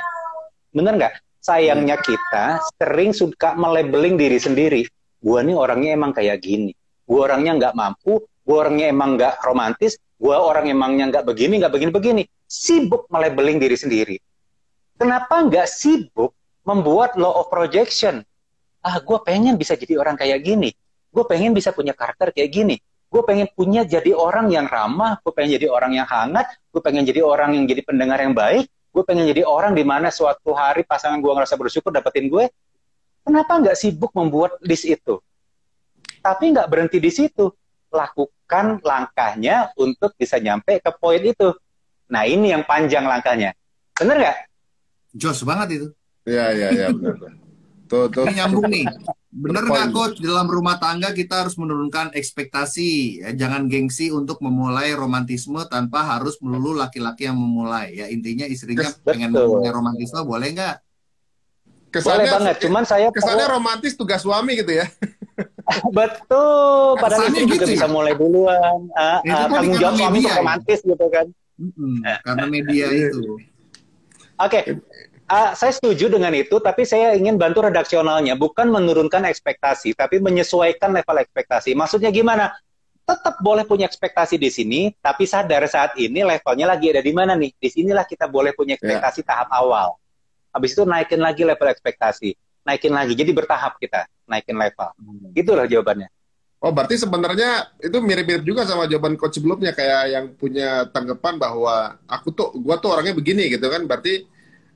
Bener nggak? Sayangnya kita sering suka melabeling diri sendiri. Gua nih orangnya emang kayak gini. Gua orangnya nggak mampu. Gua orangnya emang nggak romantis. Gua orang emangnya nggak begini, nggak begini-begini. Sibuk melabeling diri sendiri. Kenapa nggak sibuk membuat law of projection? Ah, gue pengen bisa jadi orang kayak gini. Gue pengen bisa punya karakter kayak gini. Gue pengen punya jadi orang yang ramah. Gue pengen jadi orang yang hangat. Gue pengen jadi orang yang jadi pendengar yang baik. Gue pengen jadi orang di mana suatu hari pasangan gue ngerasa bersyukur dapetin gue. Kenapa nggak sibuk membuat list itu? Tapi nggak berhenti di situ. Lakukan langkahnya untuk bisa nyampe ke poin itu. Nah ini yang panjang langkahnya. Bener nggak? Jos banget itu. Iya iya iya benar. Tuh tuh. Ini nyambung nih. Bener Berpoin. nggak coach dalam rumah tangga kita harus menurunkan ekspektasi, ya, jangan gengsi untuk memulai romantisme tanpa harus melulu laki-laki yang memulai. Ya intinya istrinya Kes- pengen betul. memulai romantisme boleh nggak? Boleh Kesannya banget. Cuman saya kesannya romantis tugas suami gitu ya. Betul, padahal Kesannya istri juga gitu ya? bisa mulai duluan. Ah, Itu ah, kan tanggung jawab suami ya? romantis gitu kan. Mm-mm, karena media itu. Oke, ah, saya setuju dengan itu, tapi saya ingin bantu redaksionalnya, bukan menurunkan ekspektasi, tapi menyesuaikan level ekspektasi. Maksudnya gimana? Tetap boleh punya ekspektasi di sini, tapi sadar saat ini levelnya lagi ada di mana nih? Di sinilah kita boleh punya ekspektasi tahap awal. Habis itu naikin lagi level ekspektasi, naikin lagi. Jadi bertahap kita naikin level. Itulah jawabannya. Oh, berarti sebenarnya itu mirip-mirip juga sama jawaban coach sebelumnya kayak yang punya tanggapan bahwa aku tuh gua tuh orangnya begini gitu kan. Berarti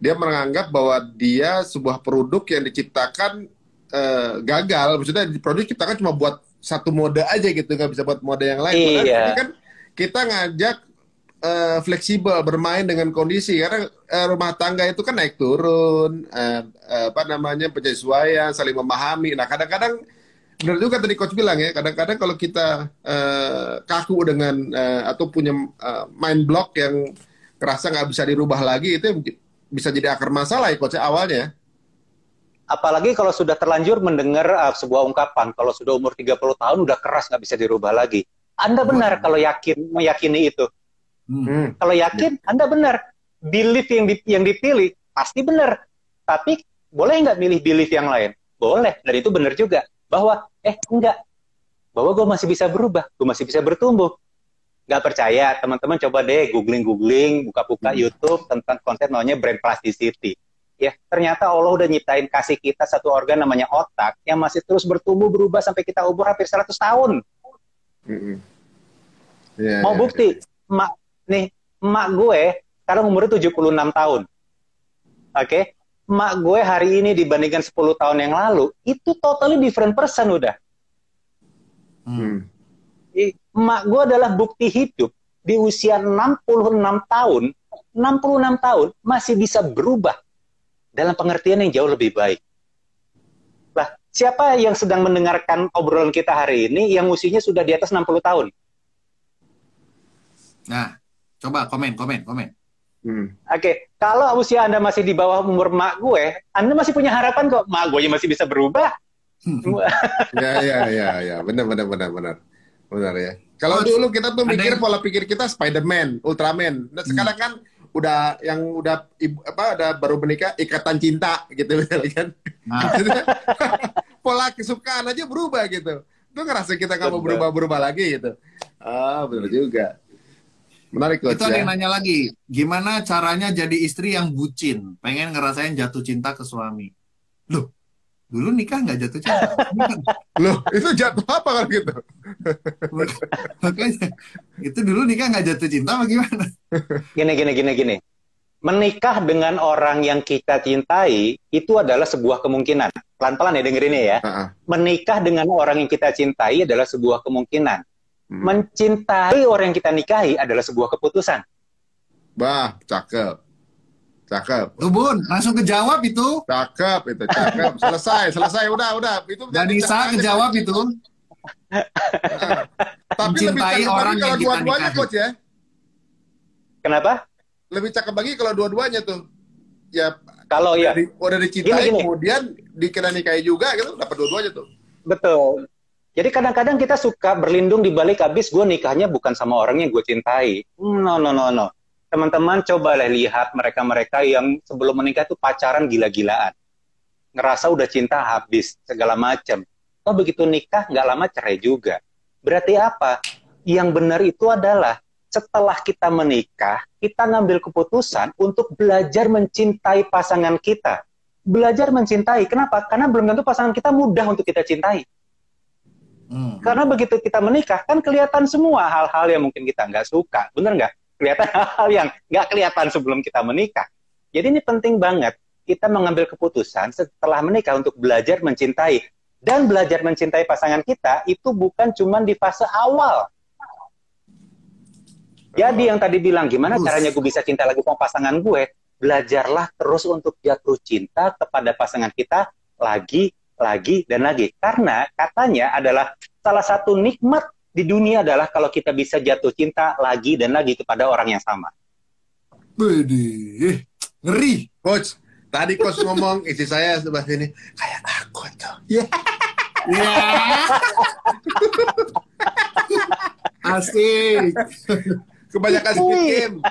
dia menganggap bahwa dia sebuah produk yang diciptakan eh, gagal. Maksudnya produk diciptakan cuma buat satu mode aja gitu, nggak bisa buat mode yang lain. Padahal Iya. ini kan kita ngajak eh, fleksibel bermain dengan kondisi karena eh, rumah tangga itu kan naik turun, eh, eh, apa namanya penyesuaian, saling memahami. Nah kadang-kadang benar juga tadi coach bilang ya, kadang-kadang kalau kita eh, kaku dengan eh, atau punya eh, mind block yang kerasa nggak bisa dirubah lagi itu bisa jadi akar masalah ya coach ya, awalnya. Apalagi kalau sudah terlanjur mendengar uh, sebuah ungkapan, kalau sudah umur 30 tahun udah keras nggak bisa dirubah lagi. Anda benar kalau yakin meyakini itu. Hmm. Kalau yakin, Anda benar. Belief yang di- yang dipilih pasti benar. Tapi boleh nggak milih belief yang lain? Boleh, dan itu benar juga. Bahwa, eh enggak, bahwa gue masih bisa berubah, gue masih bisa bertumbuh. Nggak percaya, teman-teman coba deh googling-googling, buka-buka Hmm. YouTube tentang konsep namanya brand plasticity. Ya, ternyata Allah udah nyiptain kasih kita satu organ namanya otak yang masih terus bertumbuh berubah sampai kita umur hampir 100 tahun. Mm-mm. Iya, Mau iya. bukti, emak nih, emak gue sekarang umurnya 76 tahun. Oke, emak gue hari ini dibandingkan 10 tahun yang lalu, itu totally different person udah. Hmm. Emak gue adalah bukti hidup di usia 66 tahun, 66 tahun masih bisa berubah dalam pengertian yang jauh lebih baik. Lah, siapa yang sedang mendengarkan obrolan kita hari ini yang usianya sudah di atas 60 tahun? Nah, coba komen, komen, komen. Hmm. Oke, kalau usia Anda masih di bawah umur mak gue, Anda masih punya harapan kok. Mak gue masih bisa berubah. Ya, ya, ya, ya, benar, benar, benar, benar, benar ya. Kalau Coach, dulu kita tuh mikir pola pikir kita Spider-Man, Ultraman. Nah, sekarang kan udah yang udah apa ada baru menikah ikatan cinta gitu kan. Nah, pola kesukaan aja berubah gitu. Itu ngerasa kita nggak mau berubah-berubah lagi gitu. Ah, benar juga. Menarik coach itu ada ya. yang nanya lagi, gimana caranya jadi istri yang bucin, pengen ngerasain jatuh cinta ke suami? Loh, dulu nikah nggak jatuh cinta? Loh, itu jatuh apa kalau gitu? Makanya, itu dulu nikah nggak jatuh cinta apa gimana? Gini, gini, gini, gini. Menikah dengan orang yang kita cintai itu adalah sebuah kemungkinan. Pelan-pelan ya dengerin ya. Ah. Menikah dengan orang yang kita cintai adalah sebuah kemungkinan. Hmm. Mencintai orang yang kita nikahi adalah sebuah keputusan. Bah, cakep. Cakep. Tuh bun, langsung kejawab itu. Cakep itu, cakep. Selesai, selesai. Udah, udah. Itu Dan jadi Nisa kejawab itu. Tapi lebih cakep orang lagi kalau dua-duanya coach ya. Kenapa? Lebih cakep lagi kalau dua-duanya tuh. Ya, Kalau ya, di- udah dicintai, Gini, gini. kemudian dikena nikahi juga gitu, dapat dua-duanya tuh. Betul. Jadi kadang-kadang kita suka berlindung di balik habis gue nikahnya bukan sama orang yang gue cintai. No, no, no, no. Teman-teman cobalah lihat mereka-mereka yang sebelum menikah tuh pacaran gila-gilaan. Ngerasa udah cinta habis, segala macam. Oh begitu nikah nggak lama cerai juga. Berarti apa? Yang benar itu adalah setelah kita menikah, kita ngambil keputusan untuk belajar mencintai pasangan kita. Belajar mencintai. Kenapa? Karena belum tentu pasangan kita mudah untuk kita cintai. Hmm. Karena begitu kita menikah, kan kelihatan semua hal-hal yang mungkin kita nggak suka. Bener nggak? Kelihatan hal-hal yang nggak kelihatan sebelum kita menikah. Jadi ini penting banget. Kita mengambil keputusan setelah menikah untuk belajar mencintai. Dan belajar mencintai pasangan kita itu bukan cuma di fase awal. Jadi yang tadi bilang, gimana caranya gue bisa cinta lagi sama pasangan gue? Belajarlah terus untuk jatuh cinta kepada pasangan kita lagi, lagi, dan lagi. Karena katanya adalah salah satu nikmat di dunia adalah kalau kita bisa jatuh cinta lagi dan lagi kepada orang yang sama. Widih, ngeri. Coach, tadi coach ngomong istri saya sebelah sini kayak aku tuh. Ya. Ya. Asik. Kebanyakan Wih. Game.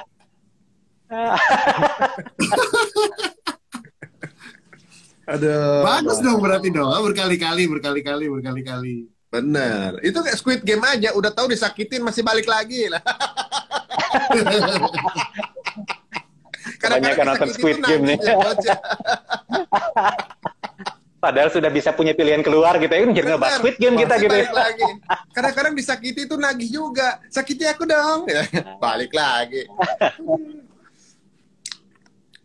Aduh. Bagus dong berarti dong. Berkali-kali, berkali-kali, berkali-kali. Bener. Itu kayak Squid Game aja. Udah tahu disakitin masih balik lagi lah. Kebanyakan nonton disakitin Squid Game nih. ya. Padahal sudah bisa punya pilihan keluar gitu ya, jadi ngebahas. Squid Game kita gitu ya. lagi. Kadang-kadang disakiti itu nagih juga. Sakiti aku dong. Balik lagi.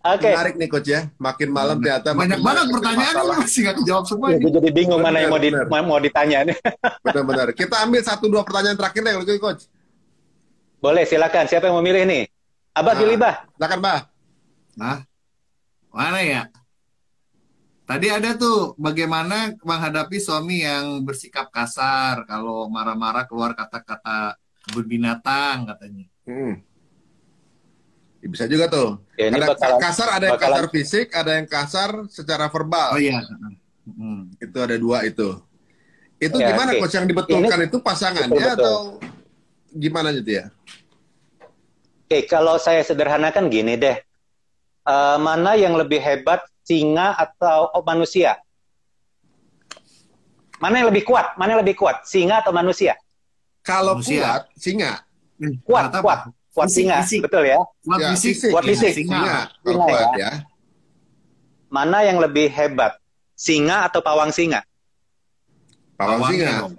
Oke, Menarik nih coach ya. Makin malam ternyata Banyak makin banget banyak pertanyaan masalah. lu masih nggak kejawab semua. Ya, jadi bingung mana yang mau, di- bener. mau ditanya nih. Benar-benar. Kita ambil satu dua pertanyaan terakhir deh kalau gitu coach. Boleh, silakan. Siapa yang mau milih nih? Abah Nah. pilih, Bah. Silakan Bah. Nah, mana ya? Tadi ada tuh bagaimana menghadapi suami yang bersikap kasar kalau marah-marah keluar kata-kata berbinatang katanya. Hmm. Ya, Bisa juga tuh. Ya, ini ada bakalan- kasar, ada yang bakalan- kasar fisik, ada yang kasar secara verbal. Oh iya. Hmm. Itu ada dua itu. Itu Ya, gimana oke. coach yang dibetulkan itu pasangannya Betul, betul. atau gimana gitu ya? Oke, kalau saya sederhanakan gini deh. Eh, mana yang lebih hebat singa atau manusia? Mana yang lebih kuat? Mana yang lebih kuat? Singa atau manusia? Kalau Manusia. kuat, singa. Kuat, Kata apa? Kuat. Fisik, singa, fisik. betul ya. Kuat Ya, fisik. Kuat fisik. Singa. Singa. Kuat ya. Mana yang lebih hebat? Singa atau pawang singa? Pawang Pawangnya singa. dong.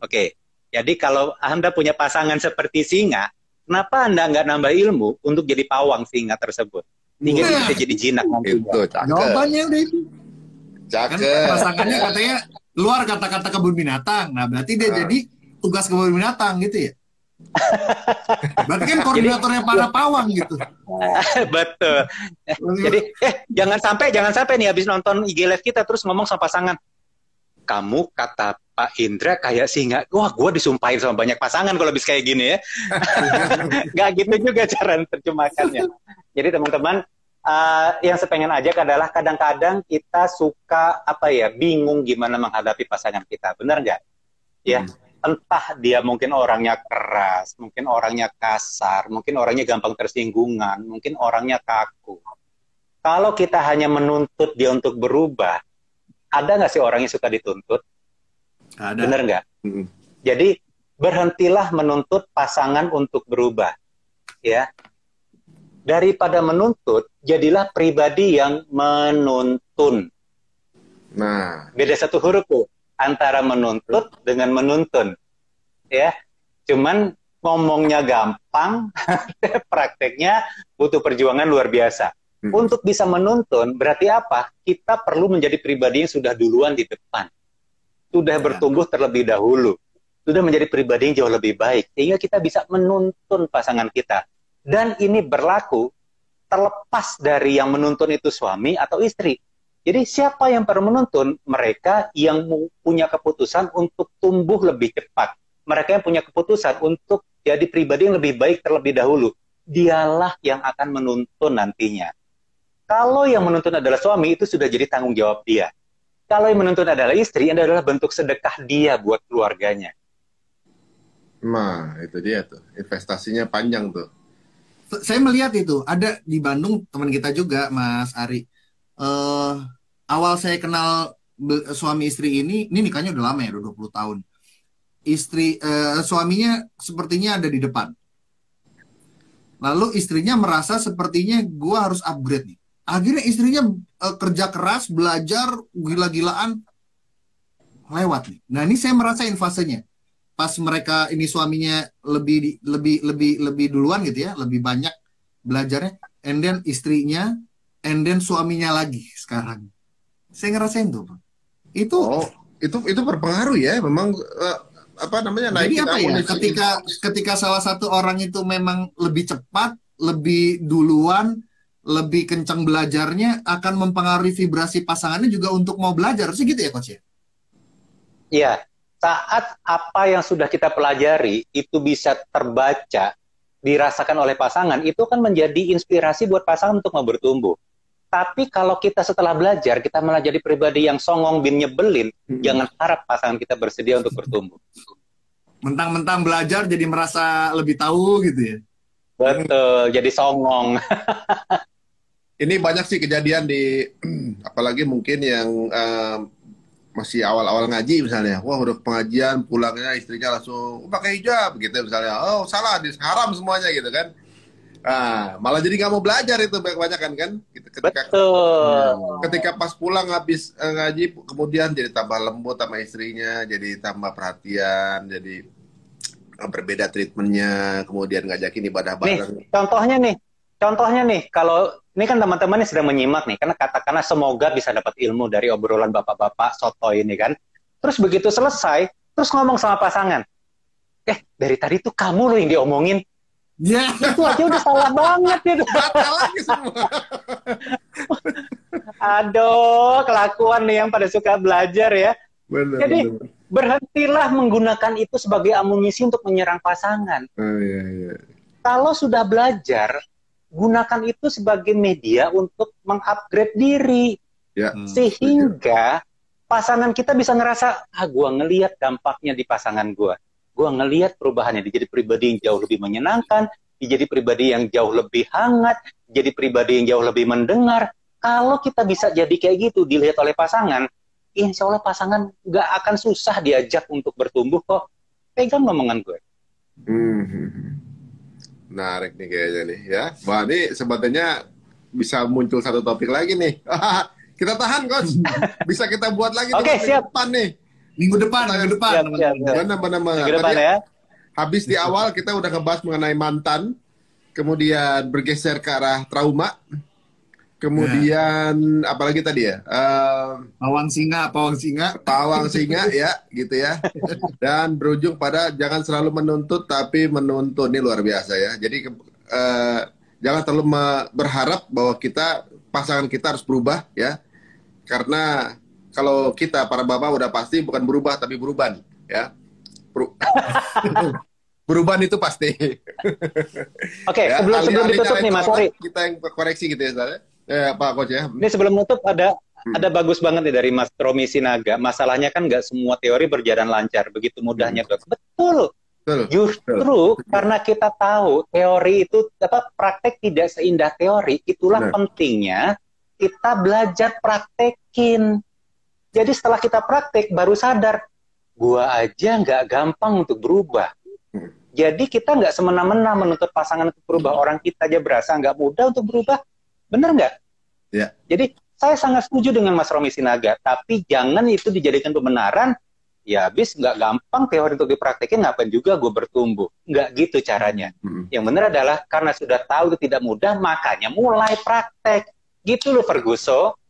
Oke. Jadi kalau Anda punya pasangan seperti singa, kenapa Anda nggak nambah ilmu untuk jadi pawang singa tersebut? Sehingga Nah. bisa jadi jinak nantinya. Itu. Jawabannya udah itu. Kan Cakep. pasangannya katanya luar kata-kata kebun binatang. Nah, berarti dia Ah. jadi tugas kebun binatang gitu ya. Berarti kan koordinatornya para pawang gitu. Betul. Jadi eh jangan sampai jangan sampai nih habis nonton IG live kita terus ngomong sama pasangan. Kamu kata Pak Indra kayak singa. Wah, gua disumpahin sama banyak pasangan kalau habis kayak gini ya. Gak gitu juga cara terjemahkannya. Jadi teman-teman, eh, yang saya pengen ajak adalah kadang-kadang kita suka apa ya bingung gimana menghadapi pasangan kita. Benar nggak? Ya, entah dia mungkin orangnya keras, mungkin orangnya kasar, mungkin orangnya gampang tersinggungan, mungkin orangnya kaku. Kalau kita hanya menuntut dia untuk berubah, ada nggak sih orang yang suka dituntut? Ada. Bener nggak? Mm. Jadi berhentilah menuntut pasangan untuk berubah, ya. Daripada menuntut, jadilah pribadi yang menuntun. Nah, Beda satu huruf tuh antara menuntut dengan menuntun, ya. Cuman ngomongnya gampang, prakteknya butuh perjuangan luar biasa. Mm. Untuk bisa menuntun berarti apa? Kita perlu menjadi pribadi yang sudah duluan di depan. Sudah Ya. bertumbuh terlebih dahulu. Sudah menjadi pribadi yang jauh lebih baik. Sehingga kita bisa menuntun pasangan kita. Dan ini berlaku terlepas dari yang menuntun itu suami atau istri. Jadi siapa yang perlu menuntun? Mereka yang punya keputusan untuk tumbuh lebih cepat. Mereka yang punya keputusan untuk jadi pribadi yang lebih baik terlebih dahulu. Dialah yang akan menuntun nantinya. Kalau yang menuntun adalah suami, itu sudah jadi tanggung jawab dia. Kalau yang menuntun adalah istri, itu adalah bentuk sedekah dia buat keluarganya. nah itu dia tuh. Investasinya panjang tuh. Saya melihat itu ada di Bandung teman kita juga Mas Ari. Eh awal saya kenal suami istri ini, ini nikahnya udah lama ya, udah 20 tahun. Istri eh, suaminya sepertinya ada di depan. Lalu istrinya merasa sepertinya gua harus upgrade nih. Akhirnya istrinya eh, kerja keras, belajar gila-gilaan lewat nih. Nah, ini saya merasain fasenya. Pas mereka ini suaminya lebih lebih lebih lebih duluan gitu ya, lebih banyak belajarnya, and then istrinya, and then suaminya lagi sekarang. Saya ngerasain tuh. Pak. Itu Oh, itu itu berpengaruh ya. Memang eh, apa namanya Jadi naikin apa ya? Ketika ketika salah satu orang itu memang lebih cepat, lebih duluan, lebih kencang belajarnya, akan mempengaruhi vibrasi pasangannya juga untuk mau belajar. Sih gitu ya, coach ya? Iya, saat apa yang sudah kita pelajari itu bisa terbaca, dirasakan oleh pasangan, itu kan menjadi inspirasi buat pasangan untuk mau bertumbuh. Tapi kalau kita setelah belajar, kita malah jadi pribadi yang songong bin nyebelin, Mm. jangan harap pasangan kita bersedia untuk bertumbuh. Mentang-mentang belajar jadi merasa lebih tahu gitu ya. Betul, jadi songong. Ini banyak sih kejadian di apalagi mungkin yang eh, masih awal-awal ngaji misalnya. Wah, udah pengajian pulangnya istrinya langsung "Oh, pakai hijab gitu misalnya. Oh, salah, haram semuanya gitu kan. Ah, malah jadi nggak mau belajar itu banyak-banyakan kan. Gitu, Ketika Betul. ketika pas pulang habis eh, ngaji kemudian jadi tambah lembut sama istrinya, jadi tambah perhatian, jadi eh, berbeda treatmentnya, kemudian ngajakin ibadah Nih, bareng. contohnya nih, contohnya nih, kalau ini kan teman-teman ini sedang menyimak nih, karena katakanlah semoga bisa dapat ilmu dari obrolan bapak-bapak soto ini kan. Terus begitu selesai, terus ngomong sama pasangan, eh dari tadi tuh kamu loh yang diomongin, Ya, itu aja udah salah banget gitu. Batal lagi semua. Aduh, kelakuan nih yang pada suka belajar ya. Benar, Jadi, benar. Berhentilah menggunakan itu sebagai amunisi untuk menyerang pasangan. Oh, iya, iya. Kalau sudah belajar, gunakan itu sebagai media untuk mengupgrade diri. Ya, Hmm. sehingga pasangan kita bisa ngerasa ah gua ngelihat dampaknya di pasangan gua gua ngelihat perubahannya dia jadi pribadi yang jauh lebih menyenangkan dia jadi pribadi yang jauh lebih hangat jadi pribadi yang jauh lebih mendengar kalau kita bisa jadi kayak gitu dilihat oleh pasangan, insya Allah pasangan nggak akan susah diajak untuk bertumbuh kok. Pegang omongan gue. Hmm. Menarik nih kayaknya nih ya. Wah ini sebetulnya bisa muncul satu topik lagi nih. kita tahan coach. Bisa kita buat lagi Oke, di siap. depan nih. Minggu depan, minggu depan. Siap, siap, siap. Benar benar benar. Minggu depan Tadi ya. Habis di awal kita udah ngebahas mengenai mantan, kemudian bergeser ke arah trauma, kemudian apalagi tadi ya, Eh, Pawang singa, pawang singa. pawang singa ya, gitu ya, dan berujung pada jangan selalu menuntut tapi menuntun ini luar biasa ya. Jadi eh, jangan terlalu berharap bahwa kita pasangan kita harus berubah ya, karena kalau kita para bapak udah pasti bukan berubah tapi beruban ya. Beru- Beruban itu pasti. Oke, Ya, sebelum sebelum ditutup nih Mas Ori. Kita yang koreksi gitu ya, Zara. Eh, Pak Coach ya. Ini sebelum nutup ada Hmm. ada bagus banget nih dari Mas Romi Sinaga. Masalahnya kan nggak semua teori berjalan lancar, begitu mudahnya dok. Betul. Betul. Justru karena kita tahu teori itu apa praktek tidak seindah teori, itulah pentingnya kita belajar praktekin. Jadi setelah kita praktek baru sadar, gua aja nggak gampang untuk berubah. Hmm. Jadi kita nggak semena-mena menuntut pasangan untuk berubah. Orang kita aja berasa nggak mudah untuk berubah. Bener nggak? Ya. Jadi saya sangat setuju dengan Mas Romi Sinaga. Tapi jangan itu dijadikan pembenaran. Ya habis nggak gampang teori untuk dipraktekin, ngapain juga gue bertumbuh. Nggak gitu caranya. Hmm. Yang benar adalah karena sudah tahu itu tidak mudah, makanya mulai praktek. Gitu loh Ferguso.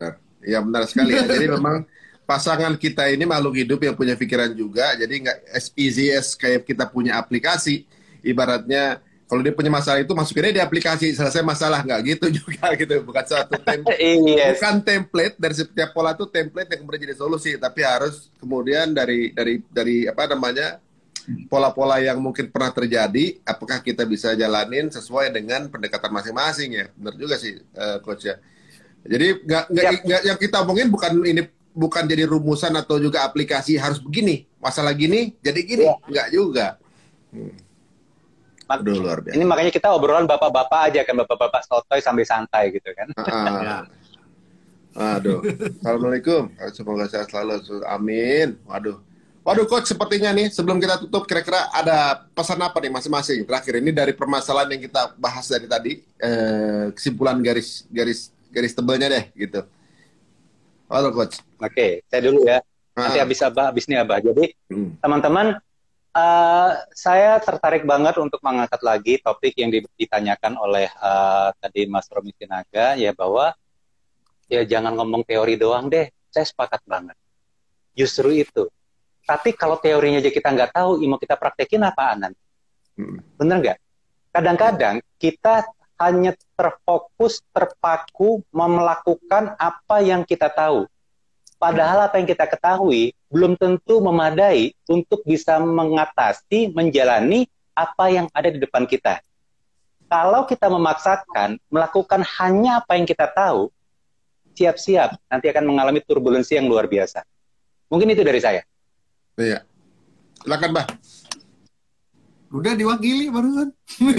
Ya benar sekali ya. Jadi memang pasangan kita ini makhluk hidup yang punya pikiran juga. Jadi nggak as easy as kayak kita punya aplikasi. Ibaratnya kalau dia punya masalah itu masukin aja di aplikasi selesai masalah nggak gitu juga gitu. Bukan satu template. Yes. Bukan template dari setiap pola itu template yang kemudian jadi solusi, tapi harus kemudian dari dari dari apa namanya pola-pola yang mungkin pernah terjadi, apakah kita bisa jalanin sesuai dengan pendekatan masing-masing ya? Benar juga sih, eh, coach ya. Jadi nggak nggak Yap. nggak- yang kita omongin bukan ini bukan jadi rumusan atau juga aplikasi harus begini, masalah gini jadi gini, Ya. nggak juga. Mak- Aduh luar biasa. Ini makanya kita obrolan bapak-bapak aja kan, bapak-bapak sotoy sambil santai gitu kan. Ah. Aduh. Assalamualaikum. Semoga sehat selalu. Amin. Waduh. Waduh coach sepertinya nih sebelum kita tutup kira-kira ada pesan apa nih masing-masing terakhir ini dari permasalahan yang kita bahas dari tadi eh, kesimpulan garis garis garis tebelnya deh gitu. Halo coach. Oke, saya dulu ya. Nanti Ah, habis abah, habis ini abah. Jadi hmm. teman-teman, eh, saya tertarik banget untuk mengangkat lagi topik yang di- ditanyakan oleh eh, tadi Mas Romi Sinaga ya bahwa ya jangan ngomong teori doang deh. Saya sepakat banget. Justru itu. Tapi kalau teorinya aja kita nggak tahu, mau kita praktekin apaan nanti? Hmm. Bener nggak? Kadang-kadang kita hanya terfokus, terpaku melakukan apa yang kita tahu. Padahal apa yang kita ketahui belum tentu memadai untuk bisa mengatasi, menjalani apa yang ada di depan kita. Kalau kita memaksakan melakukan hanya apa yang kita tahu, siap-siap nanti akan mengalami turbulensi yang luar biasa. Mungkin itu dari saya. Iya. Silakan, Bah. Udah diwakili barusan.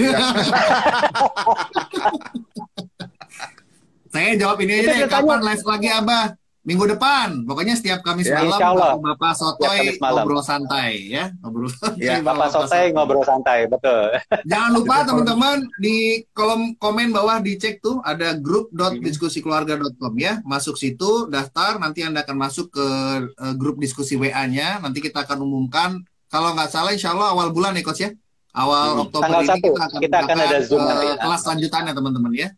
Saya jawab ini aja deh. Kapan live lagi Abah? Minggu depan. Pokoknya setiap Kamis Ya, malam Allah. Bapak Sotoy malam. ngobrol santai ya. Ngobrol santai. Ya, sama Bapak Sotai ngobrol santai, betul. Jangan lupa teman-teman di kolom komen bawah dicek tuh ada grup.diskusikeluarga.com ya. Masuk situ, daftar, nanti Anda akan masuk ke eh, grup diskusi WA-nya. Nanti kita akan umumkan kalau nggak salah insya Allah awal bulan ya Coach ya. Awal Hmm. Oktober Tanggal ini satu, kita akan, kita akan ada Zoom eh, nanti. kelas lanjutannya teman-teman ya.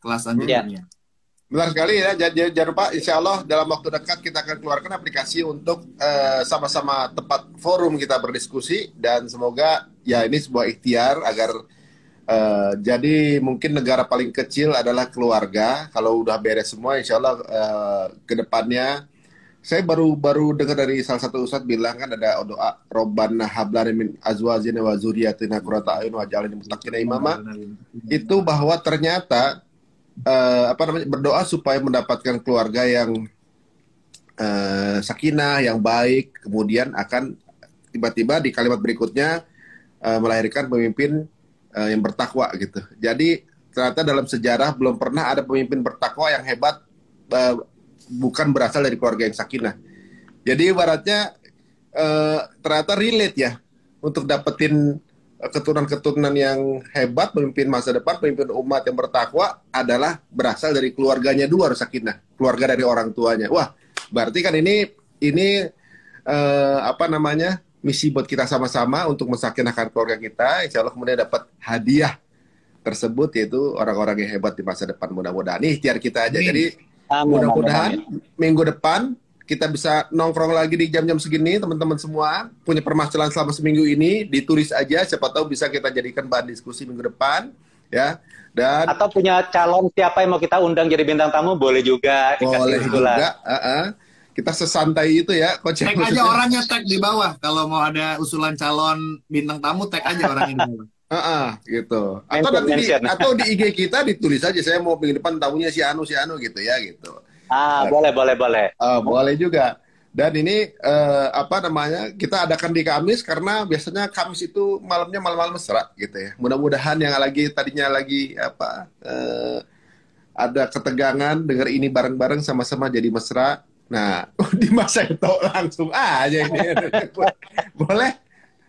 Kelas lanjutannya. Benar sekali ya. Jangan, jangan lupa, insya Allah dalam waktu dekat kita akan keluarkan aplikasi untuk eh, sama-sama tempat forum kita berdiskusi dan semoga ya ini sebuah ikhtiar agar eh, jadi mungkin negara paling kecil adalah keluarga. Kalau udah beres semua, insya Allah eh, ke depannya saya baru baru dengar dari salah satu ustadz bilang kan ada doa Robbana hablana min azwajina wa zuriyatina qurrata ayun wa ja'alna muttaqina imama itu bahwa ternyata eh, apa namanya berdoa supaya mendapatkan keluarga yang eh, sakinah, yang baik, kemudian akan tiba-tiba di kalimat berikutnya eh, melahirkan pemimpin eh, yang bertakwa gitu. Jadi ternyata dalam sejarah belum pernah ada pemimpin bertakwa yang hebat bukan berasal dari keluarga yang sakinah. Jadi ibaratnya eh, ternyata relate ya untuk dapetin eh, keturunan-keturunan yang hebat, pemimpin masa depan, pemimpin umat yang bertakwa adalah berasal dari keluarganya dulu harus sakinah, keluarga dari orang tuanya. Wah, berarti kan ini ini eh, apa namanya misi buat kita sama-sama untuk mensakinahkan keluarga kita. Insya Allah kemudian dapat hadiah tersebut yaitu orang-orang yang hebat di masa depan mudah-mudahan. Ini ikhtiar kita aja. Amin. Jadi mudah-mudahan minggu depan kita bisa nongkrong lagi di jam-jam segini teman-teman semua punya permasalahan selama seminggu ini ditulis aja siapa tahu bisa kita jadikan bahan diskusi minggu depan ya dan Atau punya calon siapa yang mau kita undang jadi bintang tamu boleh juga boleh juga uh-uh. kita sesantai itu ya coach Tag aja orangnya tag di bawah. Kalau mau ada usulan calon bintang tamu, tag aja orang ini. Heeh, gitu. Atau Mention, nanti di, atau di IG kita ditulis aja saya mau minggu depan tamunya si Anu si Anu gitu ya gitu. Ah, boleh, boleh, boleh. Eh, boleh juga. Dan ini eh, apa namanya kita adakan di Kamis karena biasanya Kamis itu malamnya malam-malam mesra gitu ya. Mudah-mudahan yang lagi tadinya lagi apa eh, ada ketegangan dengar ini bareng-bareng sama-sama jadi mesra. Nah di masa itu langsung aja ini. boleh.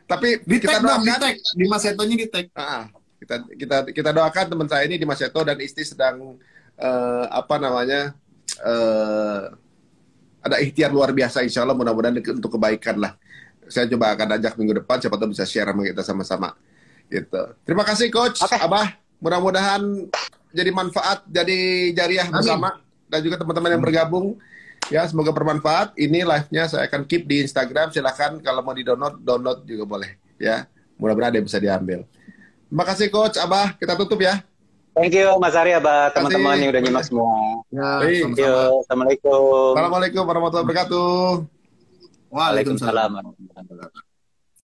Tapi Di kita di doakan tag. Di Mas Etonya di tag. Ah, kita kita kita doakan teman saya ini di Mas Eto dan istri sedang eh, apa namanya eh, ada ikhtiar luar biasa insya Allah mudah-mudahan untuk kebaikan lah. Saya coba akan ajak minggu depan siapa tahu bisa share sama kita sama-sama. Gitu. Terima kasih coach Oke. Abah. Mudah-mudahan jadi manfaat, jadi jariah Amin. bersama dan juga teman-teman yang bergabung. Ya, semoga bermanfaat. Ini live-nya saya akan keep di Instagram. Silahkan kalau mau di-download, download juga boleh. Ya, mudah-mudahan ada yang bisa diambil. Terima kasih Coach Abah. Kita tutup ya. Thank you Mas Arya, Abah, Terima kasih. teman-teman yang udah nyimak semua. Ya, Baik. Thank you. sama-sama. Assalamualaikum. Assalamualaikum warahmatullahi wabarakatuh. Waalaikumsalam. Waalaikumsalam.